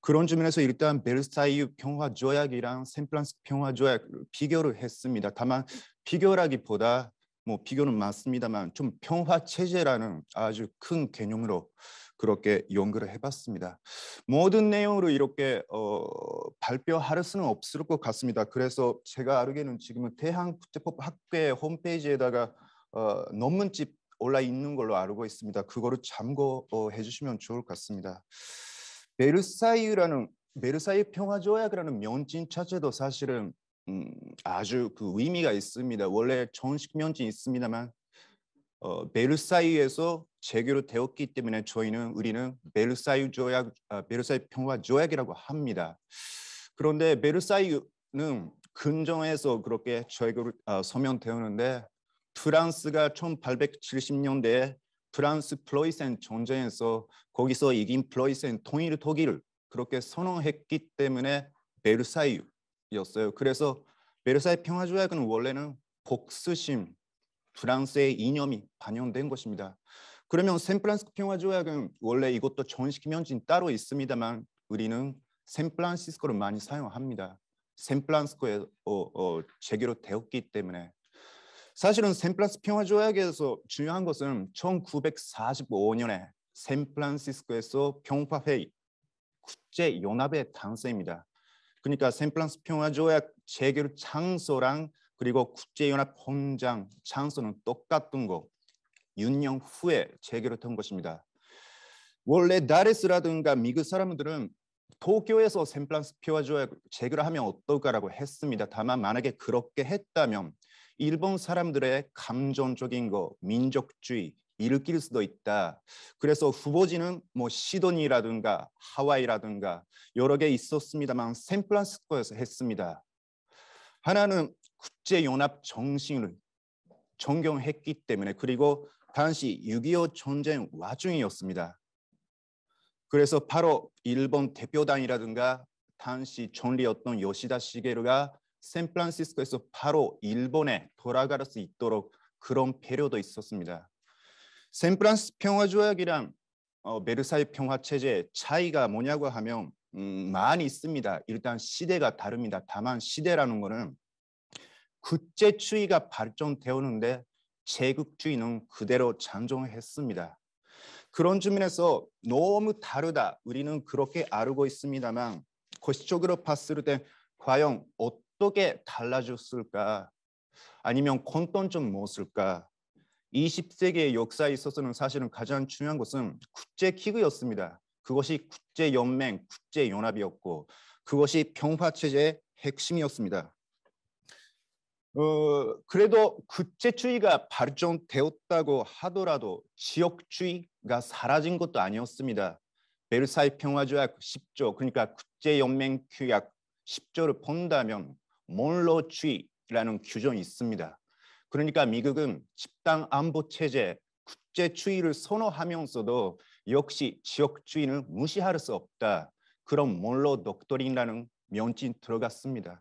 E: 그런 점에서 일단 베르사유 평화 조약이랑 샌프란시스코 평화 조약 비교를 했습니다. 다만 비교라기보다 뭐 비교는 맞습니다만 좀 평화 체제라는 아주 큰 개념으로 그렇게 연구를 해봤습니다. 모든 내용으로 이렇게 어, 발표할 수는 없을 것 같습니다. 그래서 제가 알기에는 지금은 대한국제법학회 홈페이지에다가 어, 논문집 올라 있는 걸로 알고 있습니다. 그거를 참고해 주시면 좋을 것 같습니다. 베르사유라는 베르사유 평화 조약이라는 명칭 자체도 사실은 음, 아주 그 의미가 있습니다. 원래 정식 면지 있습니다만 어, 베르사유에서 체결 되었기 때문에 저희는 우리는 베르사유 조약, 아, 베르사유 평화 조약이라고 합니다. 그런데 베르사유는 궁전에서 그렇게 체결 아, 서명되었는데 프랑스가 1870년대에 프랑스 플로이센 전쟁에서 거기서 이긴 플로이센 통일 독일을 그렇게 선언했기 때문에 베르사유였어요. 그래서 베르사유 평화 조약은 원래는 복수심 프랑스의 이념이 반영된 것입니다. 그러면 샌프란시스코 평화 조약은 원래 이것도 전식 면진 따로 있습니다만 우리는 샌프란시스코를 많이 사용합니다. 샌프란시스코에 어, 어, 재개로 되었기 때문에 사실은 샌프란시스코 평화 조약에서 중요한 것은 1945년에 샌프란시스코에서 평화회의 국제 연합의 탄생입니다. 그러니까 샌프란시스코 평화 조약 재개로 장소랑 그리고 국제연합 헌장 장소는 똑같은 거 6년 후에 재결했던 것입니다. 원래 다레스라든가 미국 사람들은 도쿄에서 샌프란스 표화조약 재결을 하면 어떨까라고 했습니다. 다만 만약에 그렇게 했다면 일본 사람들의 감정적인 거, 민족주의 일으킬 수도 있다. 그래서 후보지는 뭐 시도니라든가 하와이라든가 여러 개 있었습니다만 샌프란시스코에서 했습니다. 하나는 국제연합 정신을 존경했기 때문에 그리고 당시 6.25 전쟁 와중이었습니다. 그래서 바로 일본 대표단이라든가 당시 총리였던 요시다 시게루가 샌프란시스코에서 바로 일본에 돌아갈 수 있도록 그런 배려도 있었습니다. 샌프란시스 평화 조약이랑 어, 베르사유 평화 체제 차이가 뭐냐고 하면 음, 많이 있습니다. 일단 시대가 다릅니다. 다만 시대라는 거는 국제주의가 발전되었는데 제국주의는 그대로 잔존했습니다. 그런 측면에서 너무 다르다. 우리는 그렇게 알고 있습니다만 거시적으로 봤을 때 과연 어떻게 달라졌을까? 아니면 혼돈좀 무엇일까? 20세기의 역사에 있어서는 사실은 가장 중요한 것은 국제기구였습니다. 그것이 국제연맹, 국제연합이었고 그것이 평화체제의 핵심이었습니다. 어, 그래도 국제주의가 발전되었다고 하더라도 지역주의가 사라진 것도 아니었습니다. 베르사이 평화조약 10조, 그러니까 국제연맹 규약 10조를 본다면 먼로주의라는 규정이 있습니다. 그러니까 미국은 집단 안보 체제, 국제주의를 선호하면서도 역시 지역주의는 무시할 수 없다. 그런 먼로 독트린이라는 명칭 들어갔습니다.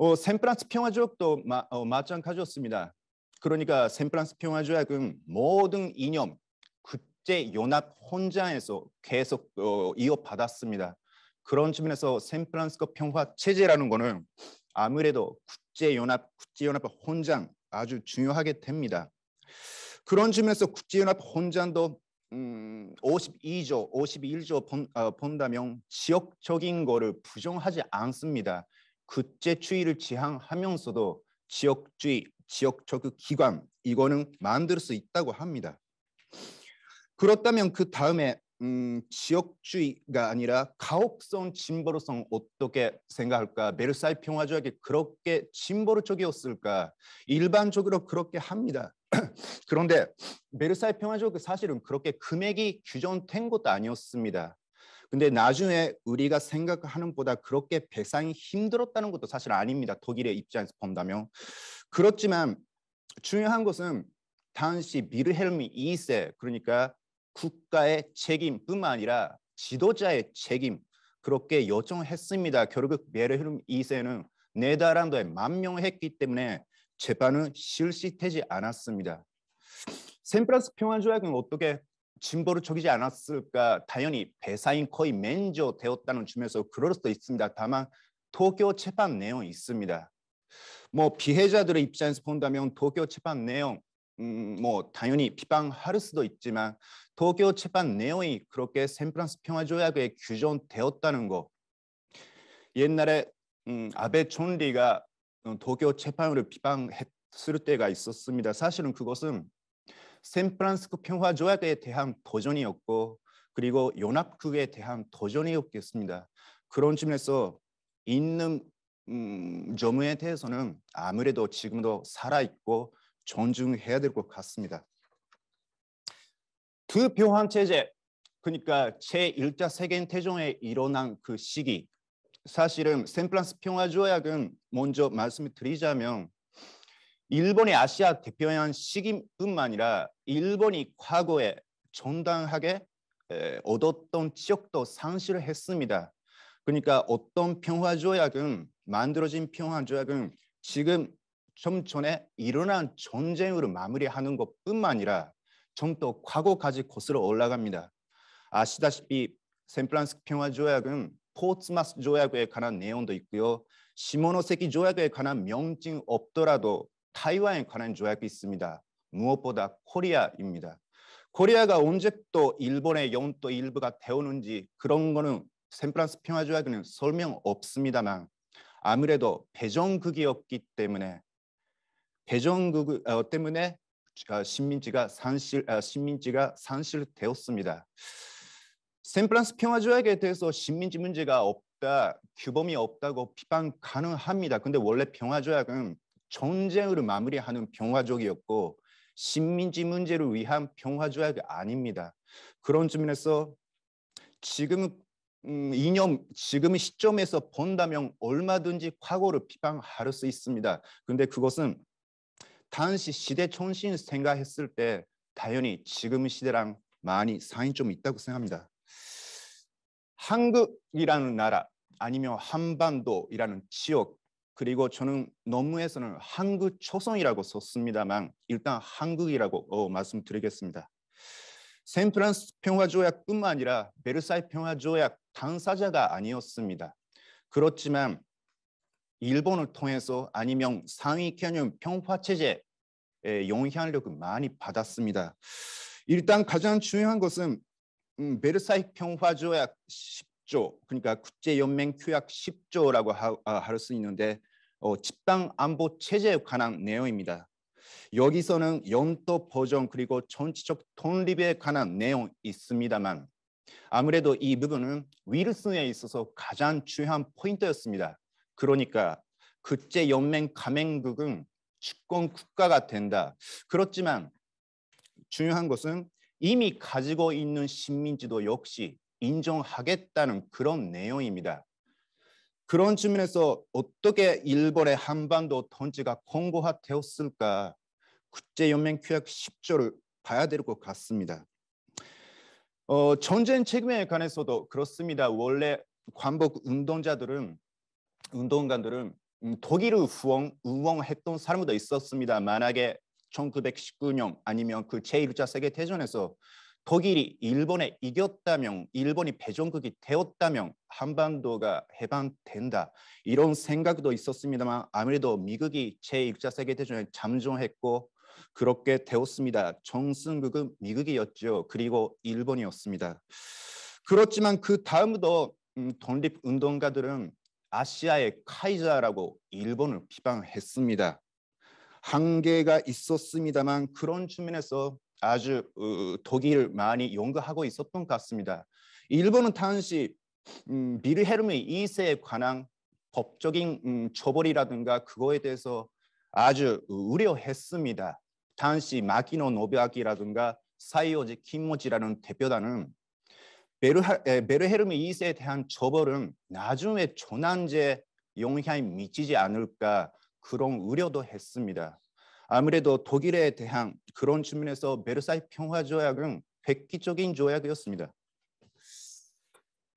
E: 어, 샌프란스 평화조약도 마, 어, 마찬가지였습니다. 그러니까 샌프란스 평화조약은 모든 이념 국제 연합 혼장에서 계속 어, 이어받았습니다. 그런 측면에서 샌프란시스코 평화 체제라는 거는 아무래도 국제 연합 국제 연합 혼장 아주 중요하게 됩니다. 그런 측면에서 국제 연합 혼장도 음, 52조, 51조 본, 어, 본다면 지역적인 거를 부정하지 않습니다. 국제주의를 지향하면서도 지역주의, 지역적 그 기관 이거는 만들 수 있다고 합니다. 그렇다면 그 다음에 음, 지역주의가 아니라 가혹성, 징벌성 어떻게 생각할까? 베르사이 평화조약이 그렇게 징벌적이었을까? 일반적으로 그렇게 합니다. 그런데 베르사이 평화조약 사실은 그렇게 금액이 규정된 것도 아니었습니다. 근데 나중에 우리가 생각하는 보다 그렇게 배상이 힘들었다는 것도 사실 아닙니다. 독일의 입장에서 본다면. 그렇지만 중요한 것은 당시 미르헬미 2세 그러니까 국가의 책임뿐만 아니라 지도자의 책임 그렇게 요청했습니다. 결국 미르헬미 2세는 네덜란드에 만명했기 때문에 재판은 실시되지 않았습니다. 샌프란스 평화조약은 어떻게 진보를 적이지 않았을까? 당연히 배사인 거의 맨저되었다는 점에서 그럴 수도 있습니다. 다만 도쿄 재판 내용이 있습니다. 뭐 피해자들의 입장에서 본다면 도쿄 재판 내용 음, 뭐 당연히 비방할 수도 있지만 도쿄 재판 내용이 그렇게 샌프란스 평화 조약에 규정되었다는 거 옛날에 음, 아베 총리가 도쿄 재판을 비방했을 때가 있었습니다. 사실은 그것은 샌프란시스코 평화 조약에 대한 도전이었고 그리고 연합국에 대한 도전이었겠습니다. 그런 측면에서 있는 음, 점에 대해서는 아무래도 지금도 살아 있고 존중해야 될 것 같습니다. 두 교환 체제 그러니까 제1차 세계대전에 일어난 그 시기 사실은 샌프란스 평화 조약은 먼저 말씀을 드리자면 일본의 아시아 대표한 시기뿐만 아니라 일본이 과거에 정당하게 얻었던 지역도 상실을 했습니다. 그러니까 어떤 평화 조약은 만들어진 평화 조약은 지금 좀 전에 일어난 전쟁으로 마무리하는 것뿐만 아니라 좀 더 과거까지 거슬러 올라갑니다. 아시다시피 샌프란스 평화 조약은 포츠마스 조약에 관한 내용도 있고요. 시모노세키 조약에 관한 명칭 없더라도 타이완에 관한 조약이 있습니다. 무엇보다 코리아입니다. 코리아가 언제 또 일본의 영토 일부가 되었는지 그런 거는 샌프란스 평화 조약에는 설명 없습니다만 아무래도 패전국이었기 때문에 패전국 어, 때문에 어, 식민지가 상실 어, 식민지가 상실되었습니다. 샌프란스 평화 조약에 대해서 식민지 문제가 없다, 규범이 없다고 비판 가능합니다. 근데 원래 평화 조약은 전쟁으로 마무리하는 평화 조약이었고 식민지 문제를 위한 평화 조약이 아닙니다. 그런 측면에서 지금 음, 이념 지금의 시점에서 본다면 얼마든지 과거를 비판할 수 있습니다. 근데 그것은 당시 시대 정신 생각했을 때 당연히 지금의 시대랑 많이 사인 좀 있다고 생각합니다. 한국이라는 나라 아니면 한반도이라는 지역 그리고 저는 논문에서는 한국 초성이라고 썼습니다만 일단 한국이라고 어, 말씀드리겠습니다. 샌프란스 평화조약뿐만 아니라 베르사이 평화조약 당사자가 아니었습니다. 그렇지만 일본을 통해서 아니면 상위 개념 평화체제의 영향력을 많이 받았습니다. 일단 가장 중요한 것은 음, 베르사이 평화조약 10조 그러니까 국제연맹 규약 10조라고 할 수 있는데 어, 집단 안보 체제에 관한 내용입니다. 여기서는 영토 보전 그리고 정치적 독립에 관한 내용 있습니다만 아무래도 이 부분은 위르스에 있어서 가장 중요한 포인트였습니다. 그러니까 국제 연맹 가맹국은 주권 국가가 된다. 그렇지만 중요한 것은 이미 가지고 있는 식민지도 역시 인정하겠다는 그런 내용입니다. 그런 측면에서 어떻게 일본의 한반도 통치가 공고화되었을까 국제연맹 규약 10조를 봐야 될 것 같습니다. 어, 전쟁 책임에 관해서도 그렇습니다. 원래 관복 운동자들은 운동가들은 음, 독일을 후원, 우엉했던 사람도 있었습니다. 만약에 1919년 아니면 그 제1차 세계대전에서 독일이 일본에 이겼다면 일본이 배정국이 되었다면 한반도가 해방된다 이런 생각도 있었습니다만 아무래도 미국이 제1차 세계대전에 잠정했고 그렇게 되었습니다. 정승국은 미국이었죠. 그리고 일본이었습니다. 그렇지만 그 다음부터 음, 독립운동가들은 아시아의 카이자라고 일본을 비방했습니다. 한계가 있었습니다만 그런 측면에서 아주 어, 독일을 많이 연구하고 있었던 것 같습니다. 일본은 당시 음, 비르헤르미 2세에 관한 법적인 음, 처벌이라든가 그거에 대해서 아주 우려했습니다. 당시 마키노 노베아키라든가 사이오지 키모지라는 대표단은 빌헬름 2세에 대한 처벌은 나중에 천황제 영향이 미치지 않을까 그런 우려도 했습니다. 아무래도 독일에 대한 그런 측면에서 베르사이 평화 조약은 획기적인 조약이었습니다.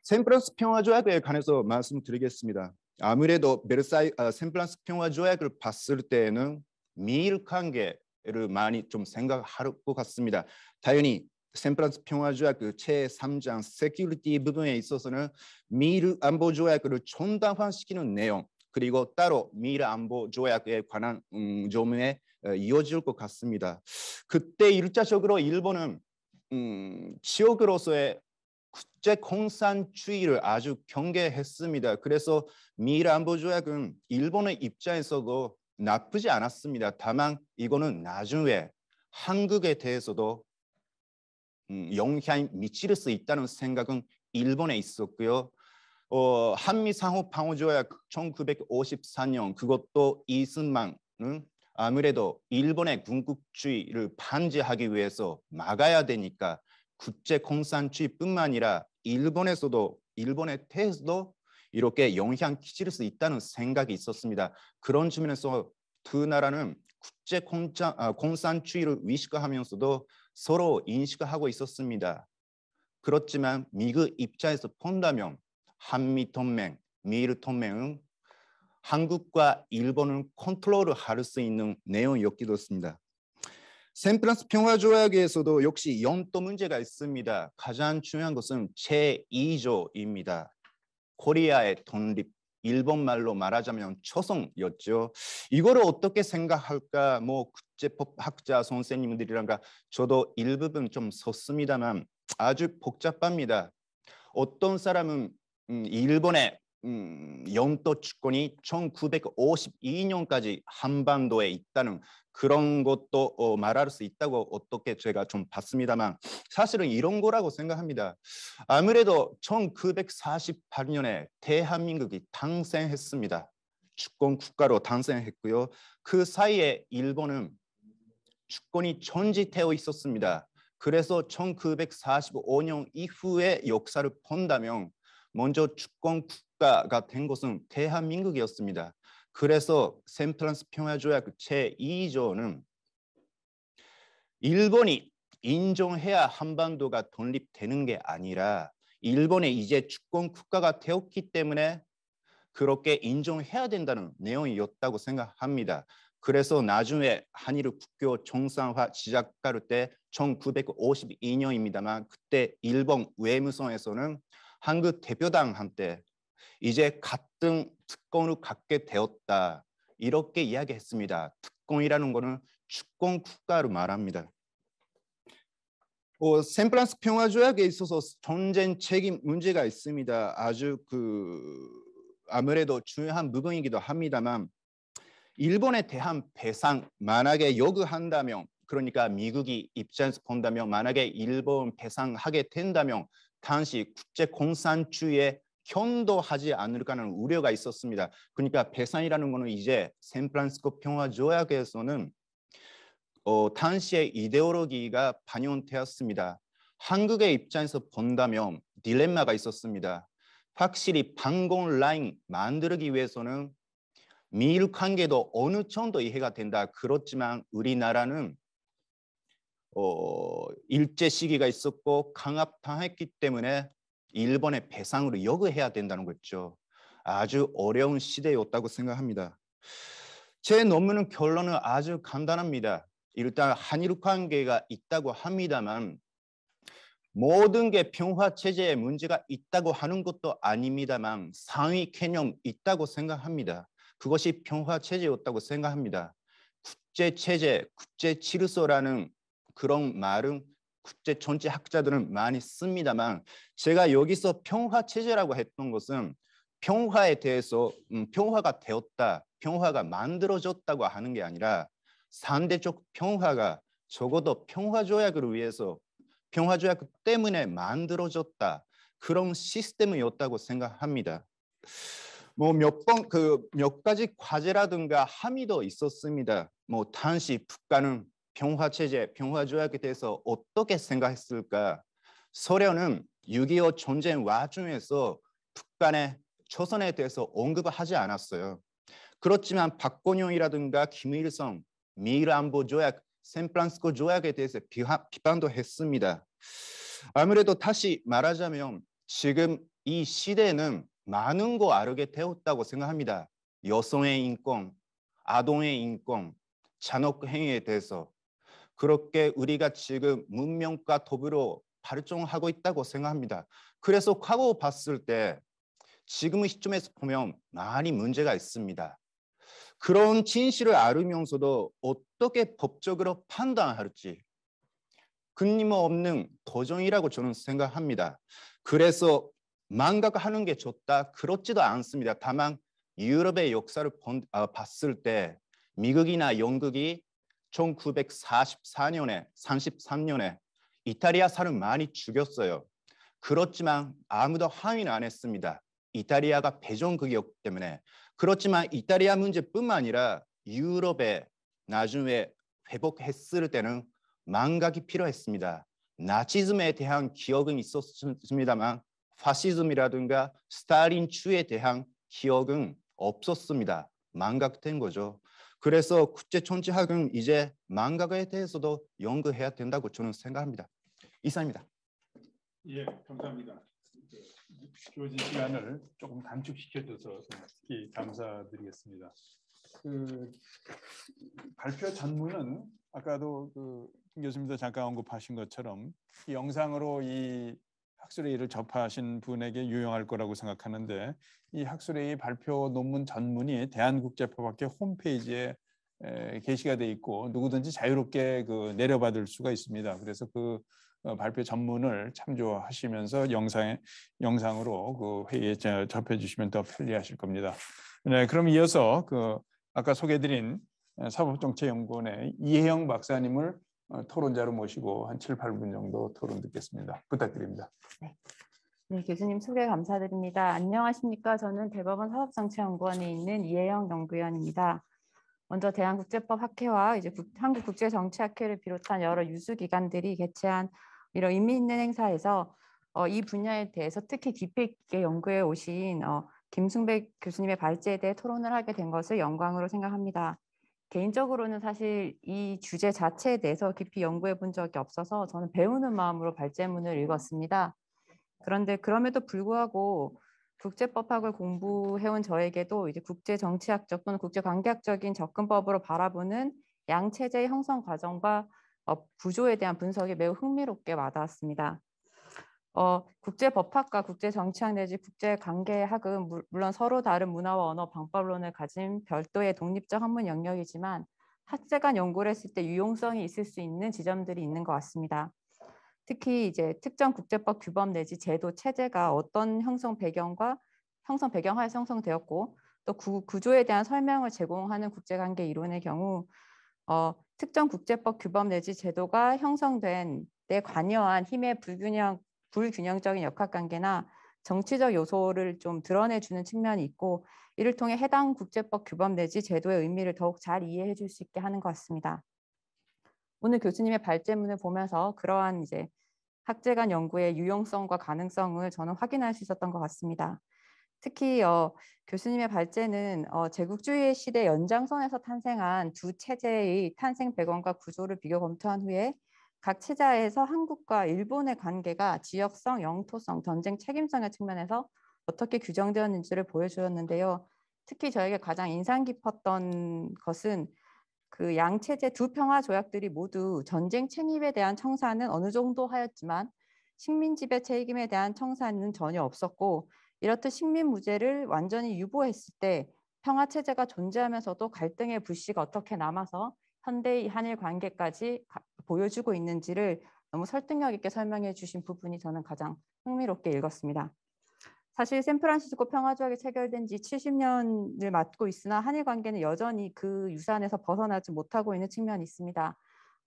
E: 샌프란스 평화 조약에 관해서 말씀드리겠습니다. 아무래도 베르사이 아, 샌프란스 평화 조약을 봤을 때는 미일 관계를 많이 좀 생각할 것 같습니다. 당연히 샌프란스 평화 조약 그 제3장 security 부분에 있어서는 미일 안보 조약을 정당화시키는 내용 그리고 따로 미일 안보 조약에 관한 음, 조문에 이어질 것 같습니다. 그때 일차적으로 일본은 음, 지역으로서의 국제 공산주의를 아주 경계했습니다. 그래서 미일 안보 조약은 일본의 입장에서도 나쁘지 않았습니다. 다만 이거는 나중에 한국에 대해서도 음, 영향이 미칠 수 있다는 생각은 일본에 있었고요. 어, 한미 상호 방어 조약 1954년 그것도 이승만은 아무래도 일본의 군국주의를 반지하기 위해서 막아야 되니까 국제 공산주의뿐만 아니라 일본에서도 일본에 대해서도 이렇게 영향 끼칠 수 있다는 생각이 있었습니다. 그런 측면에서 두 나라는 국제 공산, 아, 공산주의를 위식하면서도 서로 인식하고 있었습니다. 그렇지만 미국 입장에서 본다면 한미 동맹, 미일 동맹은 한국과 일본을 컨트롤을 할수 있는 내용이었기도 했습니다. 샌프란스 평화조약에서도 역시 영토 문제가 있습니다. 가장 중요한 것은 제2조입니다. 코리아의 독립, 일본 말로 말하자면 초성이었죠. 이거를 어떻게 생각할까? 뭐 국제법 학자 선생님들이랑가 저도 일부분 좀 섰습니다만 아주 복잡합니다. 어떤 사람은 음, 일본의 음, 영토 주권이 1952년까지 한반도에 있다는 그런 것도 어, 말할 수 있다고 어떻게 제가 좀 봤습니다만 사실은 이런 거라고 생각합니다. 아무래도 1948년에 대한민국이 탄생했습니다. 주권 국가로 탄생했고요. 그 사이에 일본은 주권이 전지되어 있었습니다. 그래서 1945년 이후의 역사를 본다면 먼저 주권 국가가 된 것은 대한민국이었습니다. 그래서 샌프란스 평화조약 제2조는 일본이 인정해야 한반도가 독립되는 게 아니라 일본이 이제 주권 국가가 되었기 때문에 그렇게 인정해야 된다는 내용이었다고 생각합니다. 그래서 나중에 한일 국교 정상화 시작할 때 1952년입니다만 그때 일본 외무성에서는 한국 대표당한테 이제 같은 특권을 갖게 되었다. 이렇게 이야기했습니다. 특권이라는 것은 주권 국가로 말합니다. 어, 샌프란스 평화 조약에 있어서 전쟁 책임 문제가 있습니다. 아주 그 아무래도 중요한 부분이기도 합니다만 일본에 대한 배상 만약에 요구한다면 그러니까 미국이 입장에서 본다면 만약에 일본 배상하게 된다면 당시 국제 공산주의에 현도하지 않을까는 하 우려가 있었습니다. 그러니까 배상이라는 것은 이제 샌프란시스코 평화 조약에서는 어, 당시의 이데올로기가 반영되었습니다. 한국의 입장에서 본다면 딜레마가 있었습니다. 확실히 방공 라인 만들기 위해서는 미일 관계도 어느 정도 이해가 된다. 그렇지만 우리나라는 어, 일제 시기가 있었고 강압당했기 때문에 일본의 배상으로 요구해야 된다는 거죠. 아주 어려운 시대였다고 생각합니다. 제 논문은 결론은 아주 간단합니다. 일단 한일 관계가 있다고 합니다만 모든 게 평화 체제에 문제가 있다고 하는 것도 아닙니다만 상위 개념 있다고 생각합니다. 그것이 평화 체제였다고 생각합니다. 국제 체제, 국제 질서라는 그런 말은 국제 전체 학자들은 많이 씁니다만 제가 여기서 평화 체제라고 했던 것은 평화에 대해서 음, 평화가 되었다, 평화가 만들어졌다고 하는 게 아니라 상대적 평화가 적어도 평화 조약을 위해서 평화 조약 때문에 만들어졌다 그런 시스템이었다고 생각합니다. 뭐 몇 번 그 몇 가지 과제라든가 함의도 있었습니다. 뭐 당시 북한은 평화 체제, 평화 조약에 대해서 어떻게 생각했을까? 소련은 6.25 전쟁 와중에서 북한의 초선에 대해서 언급을 하지 않았어요. 그렇지만 박건용이라든가 김일성, 미일 안보 조약, 샌프란시스코 조약에 대해서 비판도 했습니다. 아무래도 다시 말하자면 지금 이 시대는 많은 거 알게 되었다고 생각합니다. 여성의 인권, 아동의 인권, 잔혹 행위에 대해서 그렇게 우리가 지금 문명과 더불어 발전하고 있다고 생각합니다. 그래서 과거 봤을 때 지금의 시점에서 보면 많이 문제가 있습니다. 그런 진실을 알으면서도 어떻게 법적으로 판단할지 끊임없는 도전이라고 저는 생각합니다. 그래서 망각하는 게 좋다 그렇지도 않습니다. 다만 유럽의 역사를 본, 아, 봤을 때 미국이나 영국이 1944년에 33년에 이탈리아 사람 많이 죽였어요. 그렇지만 아무도 항의는 안 했습니다. 이탈리아가 배정국이었기 때문에 그렇지만 이탈리아 문제뿐만 아니라 유럽에 나중에 회복했을 때는 망각이 필요했습니다. 나치즘에 대한 기억은 있었습니다만 파시즘이라든가 스탈린 추에 대한 기억은 없었습니다. 망각된 거죠. 그래서 국제 정치학은 이제 망각에 대해서도 연구해야 된다고 저는 생각합니다. 이상입니다.
B: 예, 감사합니다. 그 주어진 시간을 조금 단축시켜줘서 특히 감사드리겠습니다. 그 발표 전문은 아까도 그김 교수님도 잠깐 언급하신 것처럼 이 영상으로 이 학술회의를 접하신 분에게 유용할 거라고 생각하는데 이 학술회의 발표 논문 전문이 대한국제법학회 홈페이지에 에, 게시가 돼 있고 누구든지 자유롭게 그 내려받을 수가 있습니다. 그래서 그 어, 발표 전문을 참조하시면서 영상에 영상으로 그 회의에 접해 주시면 더 편리하실 겁니다. 네, 그럼 이어서 그 아까 소개드린 사법정책연구원의 이혜영 박사님을 어, 토론자로 모시고 한 7, 8분 정도 토론 듣겠습니다. 부탁드립니다.
F: 네. 네, 교수님 소개 감사드립니다. 안녕하십니까. 저는 대법원 사법정책연구원에 있는 이혜영 연구위원입니다. 먼저 대한국제법 학회와 이제 국, 한국국제정치학회를 비롯한 여러 유수기관들이 개최한 이런 의미 있는 행사에서 어, 이 분야에 대해서 특히 깊이 있게 연구해 오신 어, 김승백 교수님의 발제에 대해 토론을 하게 된 것을 영광으로 생각합니다. 개인적으로는 사실 이 주제 자체에 대해서 깊이 연구해 본 적이 없어서 저는 배우는 마음으로 발제문을 읽었습니다. 그런데 그럼에도 불구하고 국제법학을 공부해온 저에게도 이제 국제 정치학적 또는 국제 관계학적인 접근법으로 바라보는 양체제의 형성 과정과 어, 구조에 대한 분석이 매우 흥미롭게 와닿았습니다. 어, 국제법학과 국제정치학 내지 국제관계학은 물론 서로 다른 문화와 언어 방법론을 가진 별도의 독립적 학문 영역이지만 학제 간 연구를 했을 때 유용성이 있을 수 있는 지점들이 있는 것 같습니다. 특히 이제 특정 국제법 규범 내지 제도 체제가 어떤 형성 배경과 형성 배경하에 형성되었고 또 구, 구조에 대한 설명을 제공하는 국제관계 이론의 경우 어, 특정 국제법 규범 내지 제도가 형성된 데 관여한 힘의 불균형 불균형적인 역학관계나 정치적 요소를 좀 드러내주는 측면이 있고 이를 통해 해당 국제법 규범 내지 제도의 의미를 더욱 잘 이해해 줄 수 있게 하는 것 같습니다. 오늘 교수님의 발제문을 보면서 그러한 이제 학제 간 연구의 유용성과 가능성을 저는 확인할 수 있었던 것 같습니다. 특히 어, 교수님의 발제는 어, 제국주의 시대 연장선에서 탄생한 두 체제의 탄생 배경과 구조를 비교 검토한 후에 각 체제에서 한국과 일본의 관계가 지역성, 영토성, 전쟁 책임성의 측면에서 어떻게 규정되었는지를 보여주었는데요. 특히 저에게 가장 인상 깊었던 것은 그 양체제 두 평화 조약들이 모두 전쟁 책임에 대한 청사는 어느 정도 하였지만 식민 지배 책임에 대한 청사는 전혀 없었고 이렇듯 식민 무죄를 완전히 유보했을 때 평화 체제가 존재하면서도 갈등의 불씨가 어떻게 남아서 현대의 한일 관계까지 보여주고 있는지를 너무 설득력 있게 설명해 주신 부분이 저는 가장 흥미롭게 읽었습니다. 사실 샌프란시스코 평화조약이 체결된 지 70년을 맞고 있으나 한일 관계는 여전히 그 유산에서 벗어나지 못하고 있는 측면이 있습니다.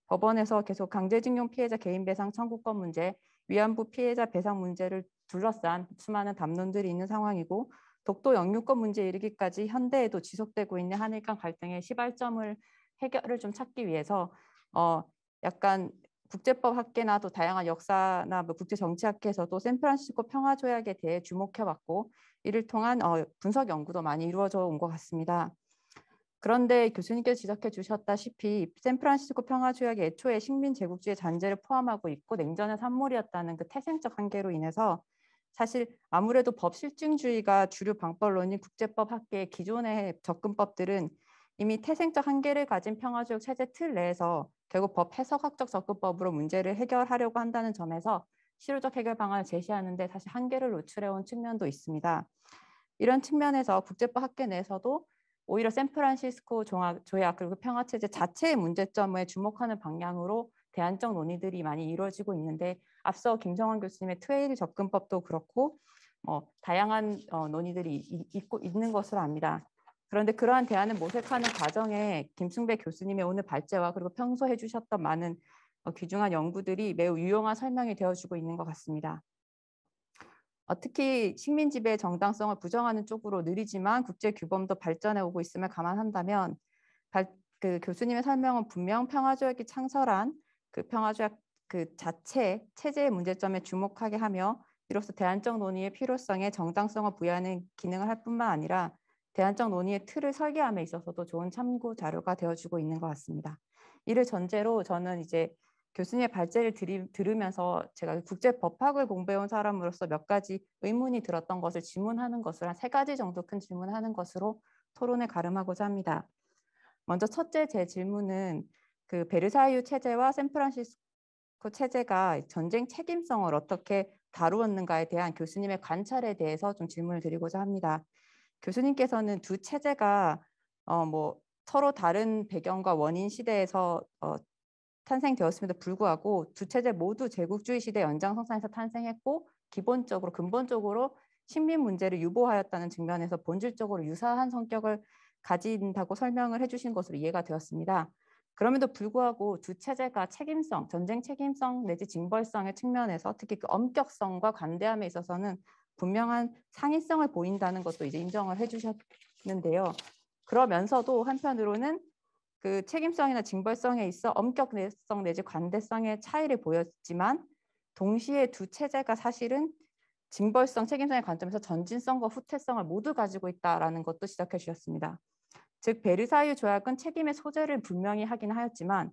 F: 법원에서 계속 강제징용 피해자 개인 배상 청구권 문제, 위안부 피해자 배상 문제를 둘러싼 수많은 담론들이 있는 상황이고 독도 영유권 문제에 이르기까지 현대에도 지속되고 있는 한일 간 갈등의 시발점을 해결을 좀 찾기 위해서 어 약간 국제법 학계나 또 다양한 역사나 뭐 국제 정치학회에서도 샌프란시스코 평화 조약에 대해 주목해 왔고 이를 통한 어, 분석 연구도 많이 이루어져 온 것 같습니다. 그런데 교수님께서 지적해 주셨다시피 샌프란시스코 평화 조약이 애초에 식민 제국주의 잔재를 포함하고 있고 냉전의 산물이었다는 그 태생적 한계로 인해서 사실 아무래도 법 실증주의가 주류 방법론인 국제법 학계의 기존의 접근법들은 이미 태생적 한계를 가진 평화주의 체제 틀 내에서 결국 법 해석학적 접근법으로 문제를 해결하려고 한다는 점에서 실효적 해결 방안을 제시하는데 사실 한계를 노출해온 측면도 있습니다. 이런 측면에서 국제법 학계 내에서도 오히려 샌프란시스코 조약 그리고 평화체제 자체의 문제점에 주목하는 방향으로 대안적 논의들이 많이 이루어지고 있는데 앞서 김성환 교수님의 트웨일 접근법도 그렇고 어, 다양한 어, 논의들이 있고 있는 것으로 압니다. 그런데 그러한 대안을 모색하는 과정에 김승배 교수님의 오늘 발제와 그리고 평소 해주셨던 많은 어, 귀중한 연구들이 매우 유용한 설명이 되어주고 있는 것 같습니다. 어, 특히 식민 지배의 정당성을 부정하는 쪽으로 느리지만 국제 규범도 발전해 오고 있음을 감안한다면 발, 그 교수님의 설명은 분명 평화조약이 창설한 그 평화조약 그 자체 체제의 문제점에 주목하게 하며 이로써 대안적 논의의 필요성에 정당성을 부여하는 기능을 할 뿐만 아니라 대안적 논의의 틀을 설계함에 있어서도 좋은 참고 자료가 되어주고 있는 것 같습니다. 이를 전제로 저는 이제 교수님의 발제를 들이, 들으면서 제가 국제 법학을 공부해온 사람으로서 몇 가지 의문이 들었던 것을 질문하는 것을 한 세 가지 정도 큰 질문하는 것으로 토론을 가름하고자 합니다. 먼저 첫째 제 질문은 그 베르사유 체제와 샌프란시스코 체제가 전쟁 책임성을 어떻게 다루었는가에 대한 교수님의 관찰에 대해서 좀 질문을 드리고자 합니다. 교수님께서는 두 체제가 어, 뭐 서로 다른 배경과 원인 시대에서 어, 탄생되었음에도 불구하고 두 체제 모두 제국주의 시대 연장선상에서 탄생했고 기본적으로 근본적으로 식민 문제를 유보하였다는 측면에서 본질적으로 유사한 성격을 가진다고 설명을 해주신 것으로 이해가 되었습니다. 그럼에도 불구하고 두 체제가 책임성, 전쟁 책임성 내지 징벌성의 측면에서 특히 그 엄격성과 관대함에 있어서는 분명한 상위성을 보인다는 것도 이제 인정을 해주셨는데요. 그러면서도 한편으로는 그 책임성이나 징벌성에 있어 엄격성 내지 관대성의 차이를 보였지만 동시에 두 체제가 사실은 징벌성, 책임성의 관점에서 전진성과 후퇴성을 모두 가지고 있다라는 것도 지적해 주셨습니다. 즉 베르사유 조약은 책임의 소재를 분명히 하긴 하였지만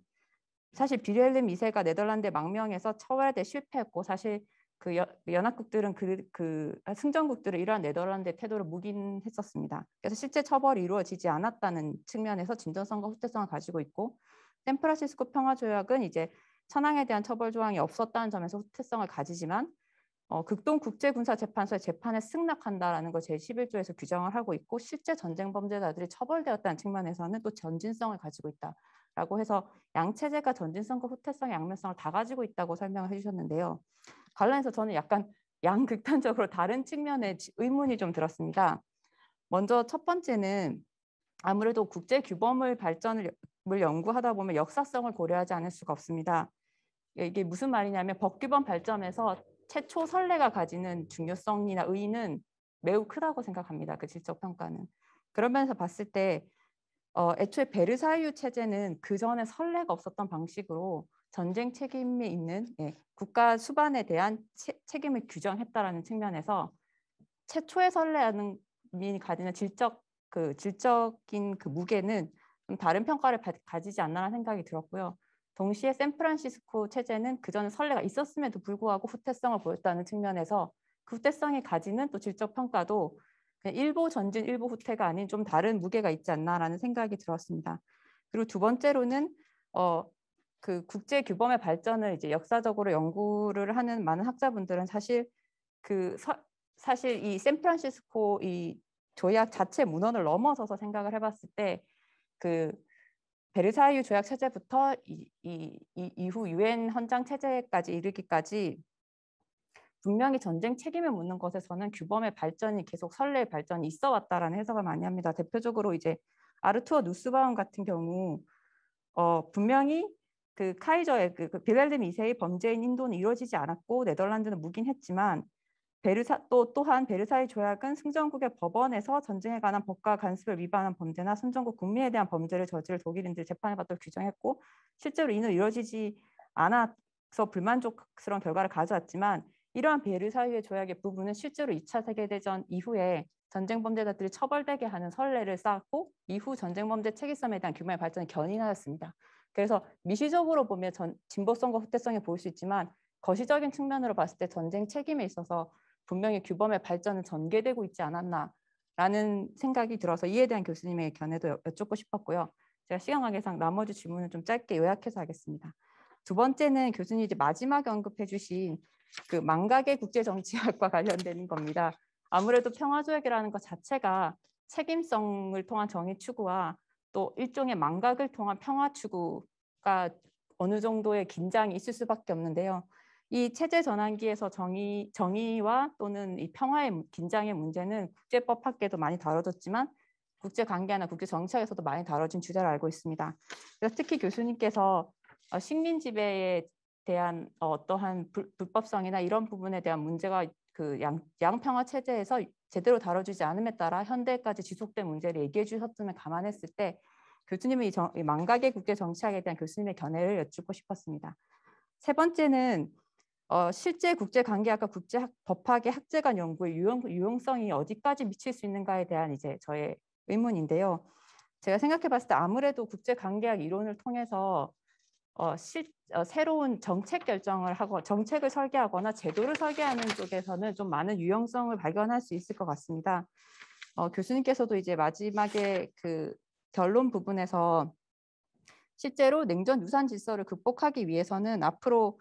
F: 사실 비렐름 2세가 네덜란드 망명에서 처벌에 실패했고 사실 그 연합국들은 그, 그 승전국들은 이러한 네덜란드의 태도를 묵인했었습니다. 그래서 실제 처벌이 이루어지지 않았다는 측면에서 진전성과 후퇴성을 가지고 있고 샌프란시스코 평화 조약은 이제 천황에 대한 처벌 조항이 없었다는 점에서 후퇴성을 가지지만 어, 극동 국제군사재판소의 재판에 승낙한다라는 걸 제11조에서 규정을 하고 있고 실제 전쟁 범죄자들이 처벌되었다는 측면에서는 또 전진성을 가지고 있다라고 해서 양체제가 전진성과 후퇴성의 양면성을 다 가지고 있다고 설명을 해주셨는데요. 관련해서 저는 약간 양극단적으로 다른 측면에 의문이 좀 들었습니다. 먼저 첫 번째는 아무래도 국제 규범을 발전을 연구하다 보면 역사성을 고려하지 않을 수가 없습니다. 이게 무슨 말이냐면 법규범 발전에서 최초 선례가 가지는 중요성이나 의의는 매우 크다고 생각합니다. 그 질적 평가는. 그러면서 봤을 때 어, 애초에 베르사유 체제는 그 전에 선례가 없었던 방식으로 전쟁 책임이 있는 예, 국가 수반에 대한 체, 책임을 규정했다라는 측면에서 최초의 선례라는 미 가지는 질적 그 질적인 그 무게는 좀 다른 평가를 바, 가지지 않나라는 생각이 들었고요. 동시에 샌프란시스코 체제는 그전에 선례가 있었음에도 불구하고 후퇴성을 보였다는 측면에서 그 후퇴성이 가지는 또 질적 평가도 일부 전진 일부 후퇴가 아닌 좀 다른 무게가 있지 않나라는 생각이 들었습니다. 그리고 두 번째로는 어, 그 국제 규범의 발전을 이제 역사적으로 연구를 하는 많은 학자분들은 사실 그 서, 사실 이 샌프란시스코 이 조약 자체 문헌을 넘어서서 생각을 해봤을 때 그 베르사유 조약 체제부터 이, 이, 이 이후 유엔 헌장 체제까지 이르기까지 분명히 전쟁 책임을 묻는 것에서는 규범의 발전이 계속 선례의 발전이 있어 왔다라는 해석을 많이 합니다. 대표적으로 이제 아르투어 누스바움 같은 경우 어, 분명히 그 카이저의 그, 그 빌헬름 2세의 범죄인 인도는 이루어지지 않았고 네덜란드는 묵인했지만 베르사 또 또한 베르사유 조약은 승전국의 법원에서 전쟁에 관한 법과 간섭을 위반한 범죄나 선전국 국민에 대한 범죄를 저지를 독일인들 재판에 받도록 규정했고 실제로 이는 이루어지지 않아서 불만족스러운 결과를 가져왔지만 이러한 베르사유의 조약의 부분은 실제로 2차 세계대전 이후에 전쟁 범죄자들이 처벌되게 하는 선례를 쌓았고 이후 전쟁 범죄 책임성에 대한 규모의 발전이 견인하였습니다. 그래서 미시적으로 보면 전, 진보성과 후퇴성이 보일 수 있지만 거시적인 측면으로 봤을 때 전쟁 책임에 있어서 분명히 규범의 발전은 전개되고 있지 않았나라는 생각이 들어서 이에 대한 교수님의 견해도 여쭙고 싶었고요. 제가 시간 관계상 나머지 질문을 좀 짧게 요약해서 하겠습니다. 두 번째는 교수님 이제 마지막에 언급해 주신 그 망각의 국제정치학과 관련되는 겁니다. 아무래도 평화조약이라는 것 자체가 책임성을 통한 정의 추구와 또 일종의 망각을 통한 평화 추구가 어느 정도의 긴장이 있을 수밖에 없는데요. 이 체제 전환기에서 정의, 정의와 또는 이 평화의 긴장의 문제는 국제법 학계도 많이 다뤄졌지만 국제 관계나 국제 정치학에서도 많이 다뤄진 주제를 알고 있습니다. 그래서 특히 교수님께서 어, 식민 지배에 대한 어, 어떠한 불, 법성이나 이런 부분에 대한 문제가 그 양, 양평화 체제에서 제대로 다뤄주지 않음에 따라 현대까지 지속된 문제를 얘기해 주셨음을 감안했을 때 교수님의 이, 정, 이 망각의 국제 정치학에 대한 교수님의 견해를 여쭙고 싶었습니다. 세 번째는 어, 실제 국제관계학과 국제법학의 학제간 연구의 유용, 유용성이 어디까지 미칠 수 있는가에 대한 이제 저의 의문인데요. 제가 생각해 봤을 때 아무래도 국제관계학 이론을 통해서 어, 실, 어, 새로운 정책 결정을 하고 정책을 설계하거나 제도를 설계하는 쪽에서는 좀 많은 유용성을 발견할 수 있을 것 같습니다. 어, 교수님께서도 이제 마지막에 그 결론 부분에서 실제로 냉전 유산 질서를 극복하기 위해서는 앞으로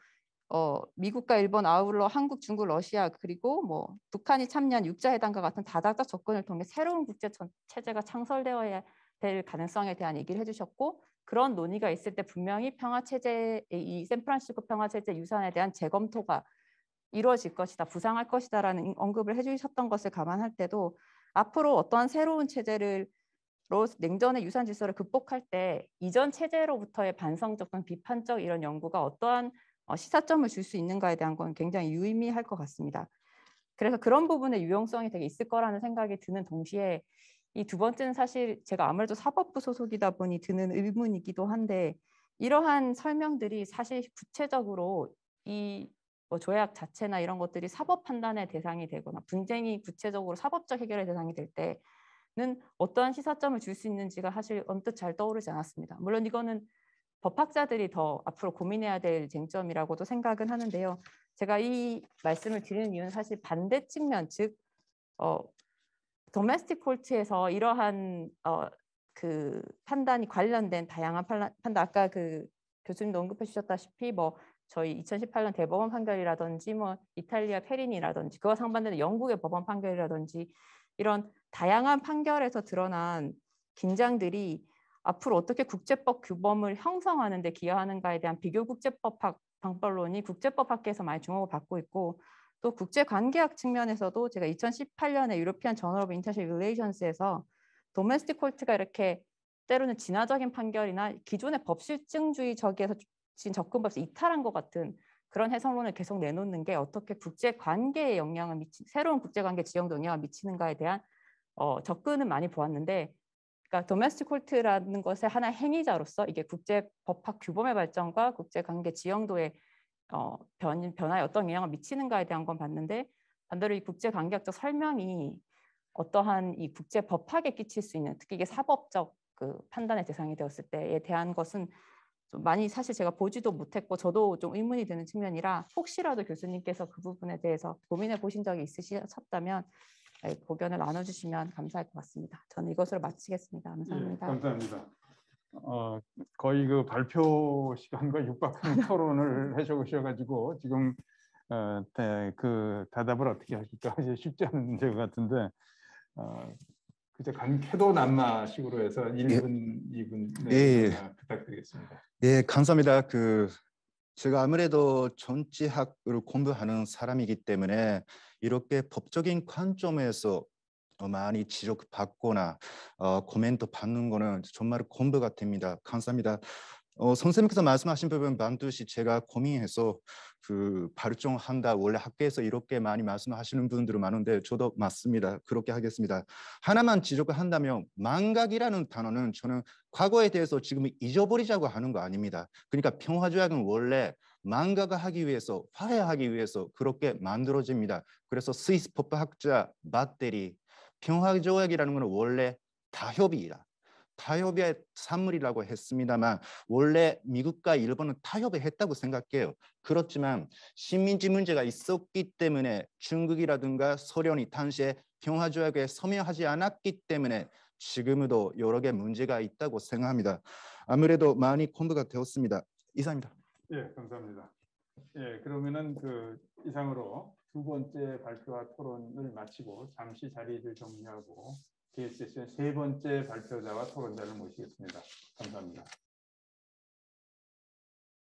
F: 어, 미국과 일본 아울러 한국, 중국, 러시아 그리고 뭐 북한이 참여한 육자회담과 같은 다각적 접근을 통해 새로운 국제 체제가 창설되어야 될 가능성에 대한 얘기를 해주셨고 그런 논의가 있을 때 분명히 평화 체제 이 샌프란시스코 평화 체제 유산에 대한 재검토가 이루어질 것이다, 부상할 것이다라는 언급을 해주셨던 것을 감안할 때도 앞으로 어떠한 새로운 체제를 로 냉전의 유산 질서를 극복할 때 이전 체제로부터의 반성적 또는 비판적 이런 연구가 어떠한 어, 시사점을 줄 수 있는가에 대한 건 굉장히 유의미할 것 같습니다. 그래서 그런 부분의 유용성이 되게 있을 거라는 생각이 드는 동시에 이 두 번째는 사실 제가 아무래도 사법부 소속이다 보니 드는 의문이기도 한데 이러한 설명들이 사실 구체적으로 이 뭐 조약 자체나 이런 것들이 사법 판단의 대상이 되거나 분쟁이 구체적으로 사법적 해결의 대상이 될 때는 어떠한 시사점을 줄 수 있는지가 사실 언뜻 잘 떠오르지 않았습니다. 물론 이거는 법학자들이 더 앞으로 고민해야 될 쟁점이라고도 생각은 하는데요. 제가 이 말씀을 드리는 이유는 사실 반대 측면, 즉 어, 도메스틱 콜트에서 이러한 어, 그 판단이 관련된 다양한 판단, 아까 그 교수님도 언급해 주셨다시피 뭐 저희 2018년 대법원 판결이라든지 뭐 이탈리아 페리니라든지 그와 상반되는 영국의 법원 판결이라든지 이런 다양한 판결에서 드러난 긴장들이 앞으로 어떻게 국제법 규범을 형성하는 데 기여하는가에 대한 비교 국제법학 방법론이 국제법학계에서 많이 주목을 받고 있고 또 국제 관계학 측면에서도 제가 2018년에 European Journal of International Relations에서 domestic court가 이렇게 때로는 진화적인 판결이나 기존의 법실증주의적에서 진 접근법에서 이탈한 것 같은 그런 해석론을 계속 내놓는 게 어떻게 국제 관계에 영향을 미치 새로운 국제 관계 지형도 영향을 미치는가에 대한 어, 접근은 많이 보았는데 그러니까 domestic court라는 것의 하나의 행위자로서 이게 국제 법학 규범의 발전과 국제 관계 지형도의 어, 변, 변화에 어떤 영향을 미치는가에 대한 건 봤는데 반대로 이 국제 관계학적 설명이 어떠한 이 국제 법학에 끼칠 수 있는 특히 이게 사법적 그 판단의 대상이 되었을 때에 대한 것은 좀 많이 사실 제가 보지도 못했고 저도 좀 의문이 드는 측면이라 혹시라도 교수님께서 그 부분에 대해서 고민해 보신 적이 있으셨다면 고견을 나눠주시면 감사할 것 같습니다. 저는 이것으로 마치겠습니다. 감사합니다.
B: 예, 감사합니다. 어, 거의 그 발표 시간과 육박하는 토론을 해주셔가지고 지금 어, 대, 그 대답을 어떻게 하실까 이제 쉽지 않은 문제 같은데 어, 그저 간쾌도 남마식으로 해서 1분, 예. 2분 예, 예. 부탁드리겠습니다.
E: 예, 감사합니다. 그 제가 아무래도 정치학을 공부하는 사람이기 때문에 이렇게 법적인 관점에서 어, 많이 지적받거나 어, 코멘트 받는 거는 정말 공부가 됩니다. 감사합니다. 어, 선생님께서 말씀하신 부분 반드시 제가 고민해서 그 발전한다. 원래 학교에서 이렇게 많이 말씀하시는 분들은 많은데 저도 맞습니다. 그렇게 하겠습니다. 하나만 지적을 한다면 망각이라는 단어는 저는 과거에 대해서 지금 잊어버리자고 하는 거 아닙니다. 그러니까 평화조약은 원래 망각을 하기 위해서 화해하기 위해서 그렇게 만들어집니다. 그래서 스위스 법학자 마테리 평화 조약이라는 것은 원래 타협이다. 타협의 산물이라고 했습니다만 원래 미국과 일본은 타협을 했다고 생각해요. 그렇지만 식민지 문제가 있었기 때문에 중국이라든가 소련이 당시에 평화조약에 서명하지 않았기 때문에 지금도 여러 개 문제가 있다고 생각합니다. 아무래도 많이 공부가 되었습니다. 이상입니다.
B: 예, 감사합니다. 예, 그러면은 그 이상으로 두 번째 발표와 토론을 마치고 잠시 자리를 정리하고 DSS의 세 번째 발표자와 토론자를 모시겠습니다. 감사합니다.